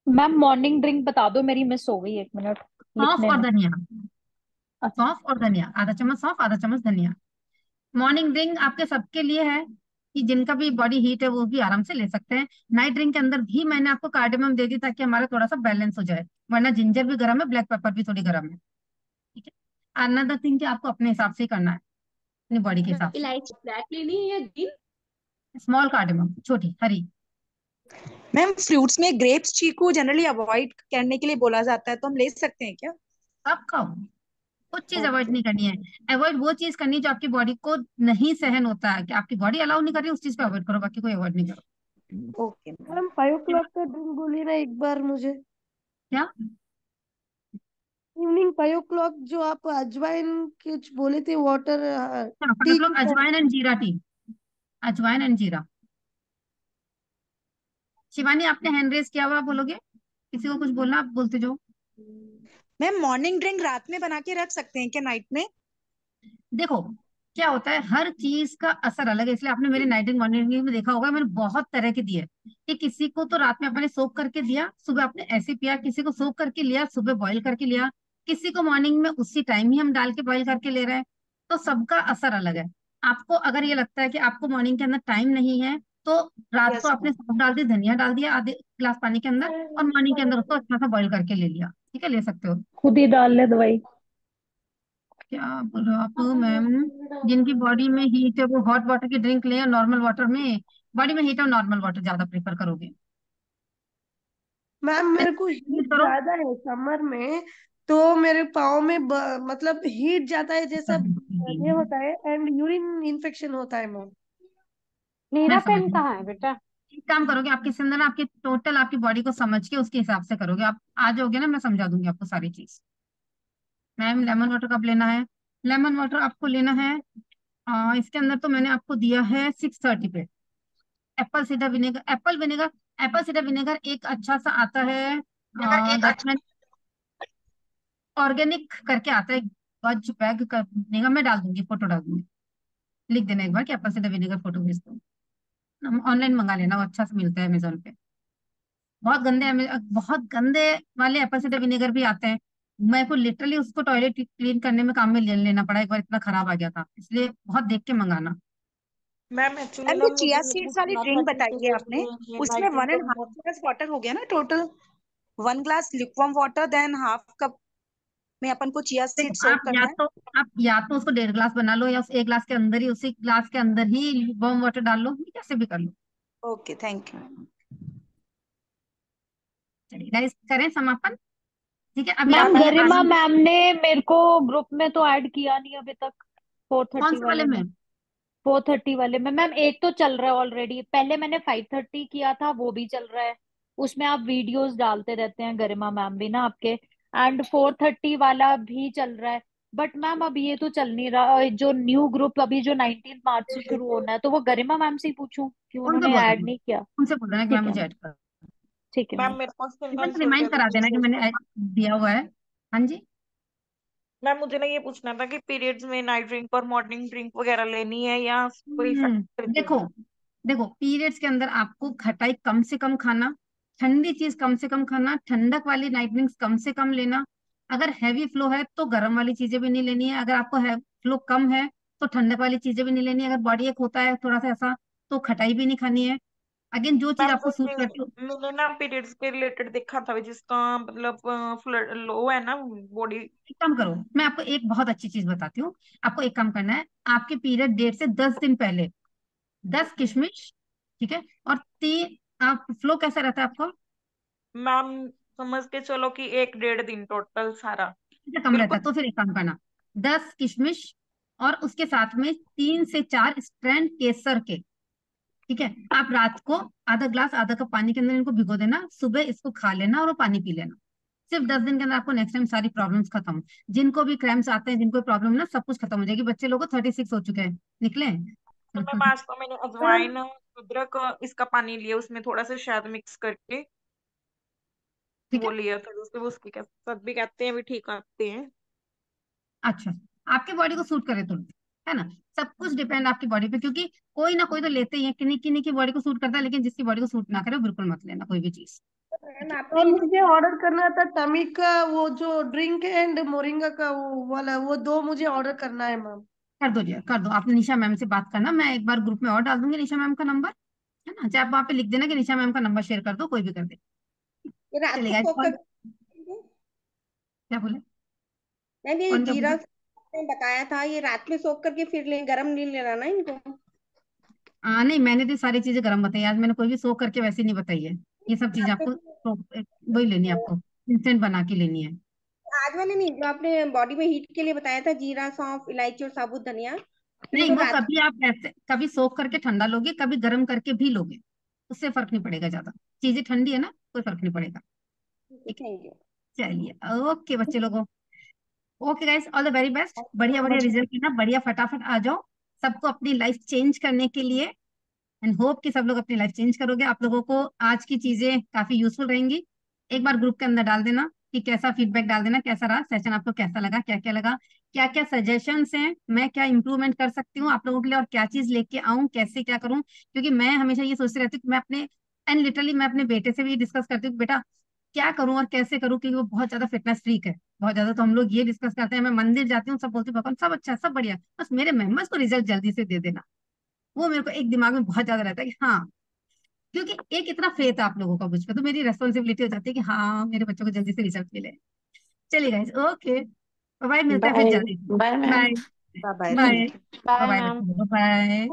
मैम मॉर्निंग ड्रिंक बता दो मेरी मिस हो गई एक मिनट सौंफ और धनिया। अच्छा। सौंफ और धनिया। आधा चम्मच सौंफ आधा चम्मच धनिया। मॉर्निंग ड्रिंक आपके सबके लिए है। कि जिनका भी बॉडी हीट है वो भी आराम से ले सकते हैं। नाइट ड्रिंक के अंदर भी मैंने आपको कार्डेमम दे दी ताकि हमारा थोड़ा सा बैलेंस हो जाए वरना जिंजर भी गर्म है ब्लैक पेपर भी थोड़ी गर्म है। ठीक है? अनदर थिंग आपको अपने हिसाब से करना है अपनी बॉडी के हिसाब से। इलायची ब्लैक लेनी है या ग्रीन स्मॉल कार्डेमम छोटी हरी। मैम फ्रूट्स में ग्रेप्स चीकू जनरली अवॉइड करने के लिए बोला जाता है तो हम ले सकते हैं क्या? सब खाओ कुछ चीज़ अवॉइड नहीं करनी है। अवॉइड वो चीज़ करनी है जो आपकी बॉडी को नहीं सहन होता है कि आपकी बॉडी अलाउ नहीं कर रही उस चीज़ पे अवॉइड करो बाकी कोई अवॉइड नहीं करो। Okay ma'am five o'clock का ड्रिंक बोलिए ना एक बार मुझे। क्या? इवनिंग फाइव ओ क्लॉक जो आप अजवाइन कुछ बोले थे वाटर हाँ टी अजवाइन एंड जीरा टी अजवाइन एंड जीरा। शिवानी आपने हैंड रेस किया हुआ बोलोगे? किसी को कुछ बोलना आप बोलते जाओ। मैम मॉर्निंग ड्रिंक रात में बना के रख सकते हैं क्या नाइट में? देखो क्या होता है हर चीज़ का असर अलग है इसलिए आपने मेरे नाइट एंड मॉर्निंग में देखा होगा मैंने बहुत तरह के दिए कि किसी को तो रात में आपने सोक करके दिया सुबह आपने ऐसे पिया किसी को सोक करके लिया सुबह बॉईल करके लिया किसी को मॉर्निंग में उसी टाइम ही हम डाल के बॉईल करके ले रहे हैं तो सबका असर अलग है। आपको अगर ये लगता है कि आपको मॉर्निंग के अंदर टाइम नहीं है तो रात को आपने सौंफ डाल दी धनिया डाल दिया आधे गिलास पानी के अंदर और मॉर्निंग के अंदर उसको अच्छा सा बॉईल करके ले लिया। ठीक है ले सकते हो। खुद ही डाल ले दवाई। क्या बोल रहे हो आप मैम। जिनकी बॉडी में हीट है वो हॉट वाटर की ड्रिंक लें नॉर्मल वाटर में बॉडी में हीट है नॉर्मल वाटर ज़्यादा प्रेफर करोगे। मैम मेरे को हीट करो। ज़्यादा है समर में तो मेरे पाँव में ब, मतलब हीट ज़्यादा है जैसा ये होता है एंड यूरिन इन्फेक्शन होता है मैम। मैं नीरा समझ पेन कहाँ है बेटा? एक काम करोगे आपके इसके अंदर आपकी टोटल आपकी बॉडी को समझ के उसके हिसाब से करोगे। आप आ जाओगे ना मैं समझा दूँगी आपको सारी चीज़। मैम लेमन वाटर कब लेना है? लेमन वाटर आपको लेना है आ, इसके अंदर तो मैंने आपको दिया है सिक्स थर्टी पे। Apple cider vinegar apple vinegar apple cider vinegar एक अच्छा सा आता है। दैट मीन ऑर्गेनिक करके आता है बज बैग का मैं डाल दूँगी फ़ोटो डाल दूँगी। लिख देना एक बार कि एप्पल सीडर विनेगर फ़ोटो भेज दो। ऑनलाइन मंगा लेना वो अच्छा से मिलता है अमेजोन पे। बहुत गंदे बहुत गंदे वाले एप्पल सीडर विनेगर भी आते हैं। मेरे को लिटरली उसको टॉयलेट क्लीन करने में काम में ले लेना पड़ा एक बार इतना खराब आ गया था इसलिए बहुत देख के मंगाना। मैम एक्चुअली वो चिया सीड्स वाली ड्रिंक बताई है आपने। उसमें one and half glass water हो गया ना total one glass lukewarm water then half cup में अपन को चिया देखो सीड सोक आप या करना है। तो आप या तो उसको डेढ़ ग्लास बना लो या उस एक ग्लास के अंदर ही उसी ग्लास के अंदर ही वार्म वाटर डाल लो कैसे भी कर लो। ओके थैंक यू चलिए गाइस करें समापन। ठीक है अभी मैम गरिमा मैम ने मेरे को ग्रुप में तो ऐड किया नहीं अभी तक फोर कौन थर्टी से वाले वाले में। फोर थर्टी वाले में। मैम एक तो चल रहा है ऑलरेडी पहले मैंने फाइव थर्टी किया था वो भी चल रहा है। उसमें आप वीडियोस डालते रहते हैं गरिमा मैम भी ना आपके। एंड फोर थर्टी वाला भी चल रहा है। बट मैम अब ये तो चल नहीं रहा। जो न्यू ग्रुप अभी जो नाइनटीन मार्च से शुरू होना है तो वो गरिमा मैम से ही पूछूँ कि उनसे उन्होंने बोल ऐड देना नहीं किया। उनसे बोल देना कि मैम ठीक है। मुझे ऐड कर। ठीक है। मैम मेरे पास बस रिमाइंड करा देना कि मैंने दिया हुआ है। हाँ जी। मैम मुझे ना ये पूछना था कि पीरियड्स में नाइट ड्रिंक और मॉर्निंग ड्रिंक वगैरह लेनी है या कोई हम्म देखो देखो पीरियड्स के अंदर आपको खटाई कम से कम खाना ठंडी चीज़ कम से कम खाना ठंडक वाली नाइट ड्रिंक्स कम से कम लेना। अगर हैवी फ्लो है तो गर्म वाली चीज़ें भी नहीं लेनी है। अगर आपको है फ्लो कम है तो ठंडक वाली चीज़ें भी नहीं लेनी है। अगर बॉडी एक होता है थोड़ा सा ऐसा तो खटाई भी नहीं खानी है। अगेन जो चीज़ आपको सूट करती हो। मैंने ना पीरियड्स के रिलेटेड देखा था जिसका मतलब लो है ना बॉडी एक काम करो मैं आपको एक बहुत अच्छी चीज़ बताती हूँ। आपको एक काम करना है आपके पीरियड डेट से दस दिन पहले दस किशमिश ठीक है? और तीन आप फ्लो कैसा रहता है आपका? मैम समझ के चलो कि एक डेढ़ दिन टोटल सारा। कम रहता है? तो फिर एक काम करना दस किशमिश और उसके साथ में तीन से चार स्ट्रैंड केसर के। ठीक है? आप रात को आधा ग्लास आधा कप पानी के अंदर इनको भिगो देना सुबह इसको खा लेना और वो पानी पी लेना। सिर्फ़ दस दिन के अंदर आपको नेक्स्ट टाइम सारी प्रॉब्लम्स खत्म। जिनको भी क्रैम्स आते हैं जिनको प्रॉब्लम ना सब कुछ खत्म हो जाएगी। बच्चे लोगों थर्टी सिक्स हो चुके हैं। निकले तो तो मैंने अजवाइन अदरक इसका पानी लिया उसमें थोड़ा सा शहद मिक्स करके। वो लिया था उसके उसकी सब भी कहते हैं भी ठीक आते हैं। अच्छा। आपके बॉडी को सूट करे तो है ना? सब कुछ डिपेंड आपकी बॉडी पे क्योंकि कोई ना कोई तो लेते ही है किन्हीं किन्हीं की बॉडी को सूट करता है लेकिन जिसकी बॉडी को सूट ना करे बिल्कुल मत लेना कोई भी चीज़। और मुझे ऑर्डर करना था टमी का वो जो ड्रिंक एंड मोरिंगा का वो वाला वो दो मुझे ऑर्डर करना है मैम कर दो जी कर दो। आप निशा मैम से बात करना मैं एक बार ग्रुप में और डाल दूँगी निशा मैम का नंबर है ना? चाहे आप वहाँ पे लिख देना कि निशा मैम का नंबर शेयर कर दो कोई भी कर दे। चलेगा क्या बोले? मैम ये कौन क्या जीरा बोले ने बताया था ये रात में सोख करके फिर ले गरम नहीं लेना ना इनको? आ, नहीं मैंने तो सारी चीज़ें गर्म बताई आज मैंने कोई भी सोख करके वैसे नहीं बताई है। ये सब चीज़ें आपको तो, वही लेनी है आपको इंस्टेंट बना के लेनी है। आज वाले नहीं जो आपने बॉडी में हीट के लिए बताया था जीरा सौंफ इलायची और साबुत धनिया नहीं वो रात कभी आप ऐसे कभी सोख करके ठंडा लोगे कभी गर्म करके भी लोगे उससे फ़र्क नहीं पड़ेगा ज़्यादा। चीज़ें ठंडी है ना कोई फ़र्क नहीं पड़ेगा। थैंक यू चलिए ओके बच्चे लोगों। Okay guys all the very best बढ़िया बढ़िया रिज़ल्ट लेना बढ़िया फटाफट आ जाओ। सबको अपनी लाइफ चेंज करने के लिए। एंड होप कि सब लोग अपनी लाइफ चेंज करोगे। आप लोगों को आज की चीज़ें काफ़ी यूजफुल रहेंगी। एक बार ग्रुप के अंदर डाल देना कि कैसा फीडबैक डाल देना कैसा रहा सेशन आपको कैसा लगा क्या क्या लगा क्या क्या सजेशन हैं मैं क्या इंप्रूवमेंट कर सकती हूँ आप लोगों के लिए और क्या चीज़ लेके आऊँ कैसे क्या करूँ? क्योंकि मैं हमेशा ये सोचती रहती हूँ मैं अपने एंड लिटरली मैं अपने बेटे से भी डिस्कस करती हूँ बेटा क्या करूँ और कैसे करूँ क्योंकि वो बहुत ज़्यादा फिटनेस फ्रीक है। बहुत ज़्यादा तो हम लोग ये डिस्कस करते हैं मैं मंदिर जाती हूँ सब बोलती हूँ भगवान सब अच्छा सब बढ़िया बस मेरे मेंबर्स को रिज़ल्ट जल्दी से दे देना। वो मेरे को एक दिमाग में बहुत ज़्यादा रहता है कि हाँ क्योंकि एक इतना फेथ है आप लोगों का मुझ पर तो मेरी रेस्पॉन्सिबिलिटी हो जाती है कि हाँ मेरे बच्चों को जल्दी से रिज़ल्ट मिले। चलिए गाइस ओके बाय मिलते हैं फिर जल्दी। Bye bye bye bye bye bye ma'am bye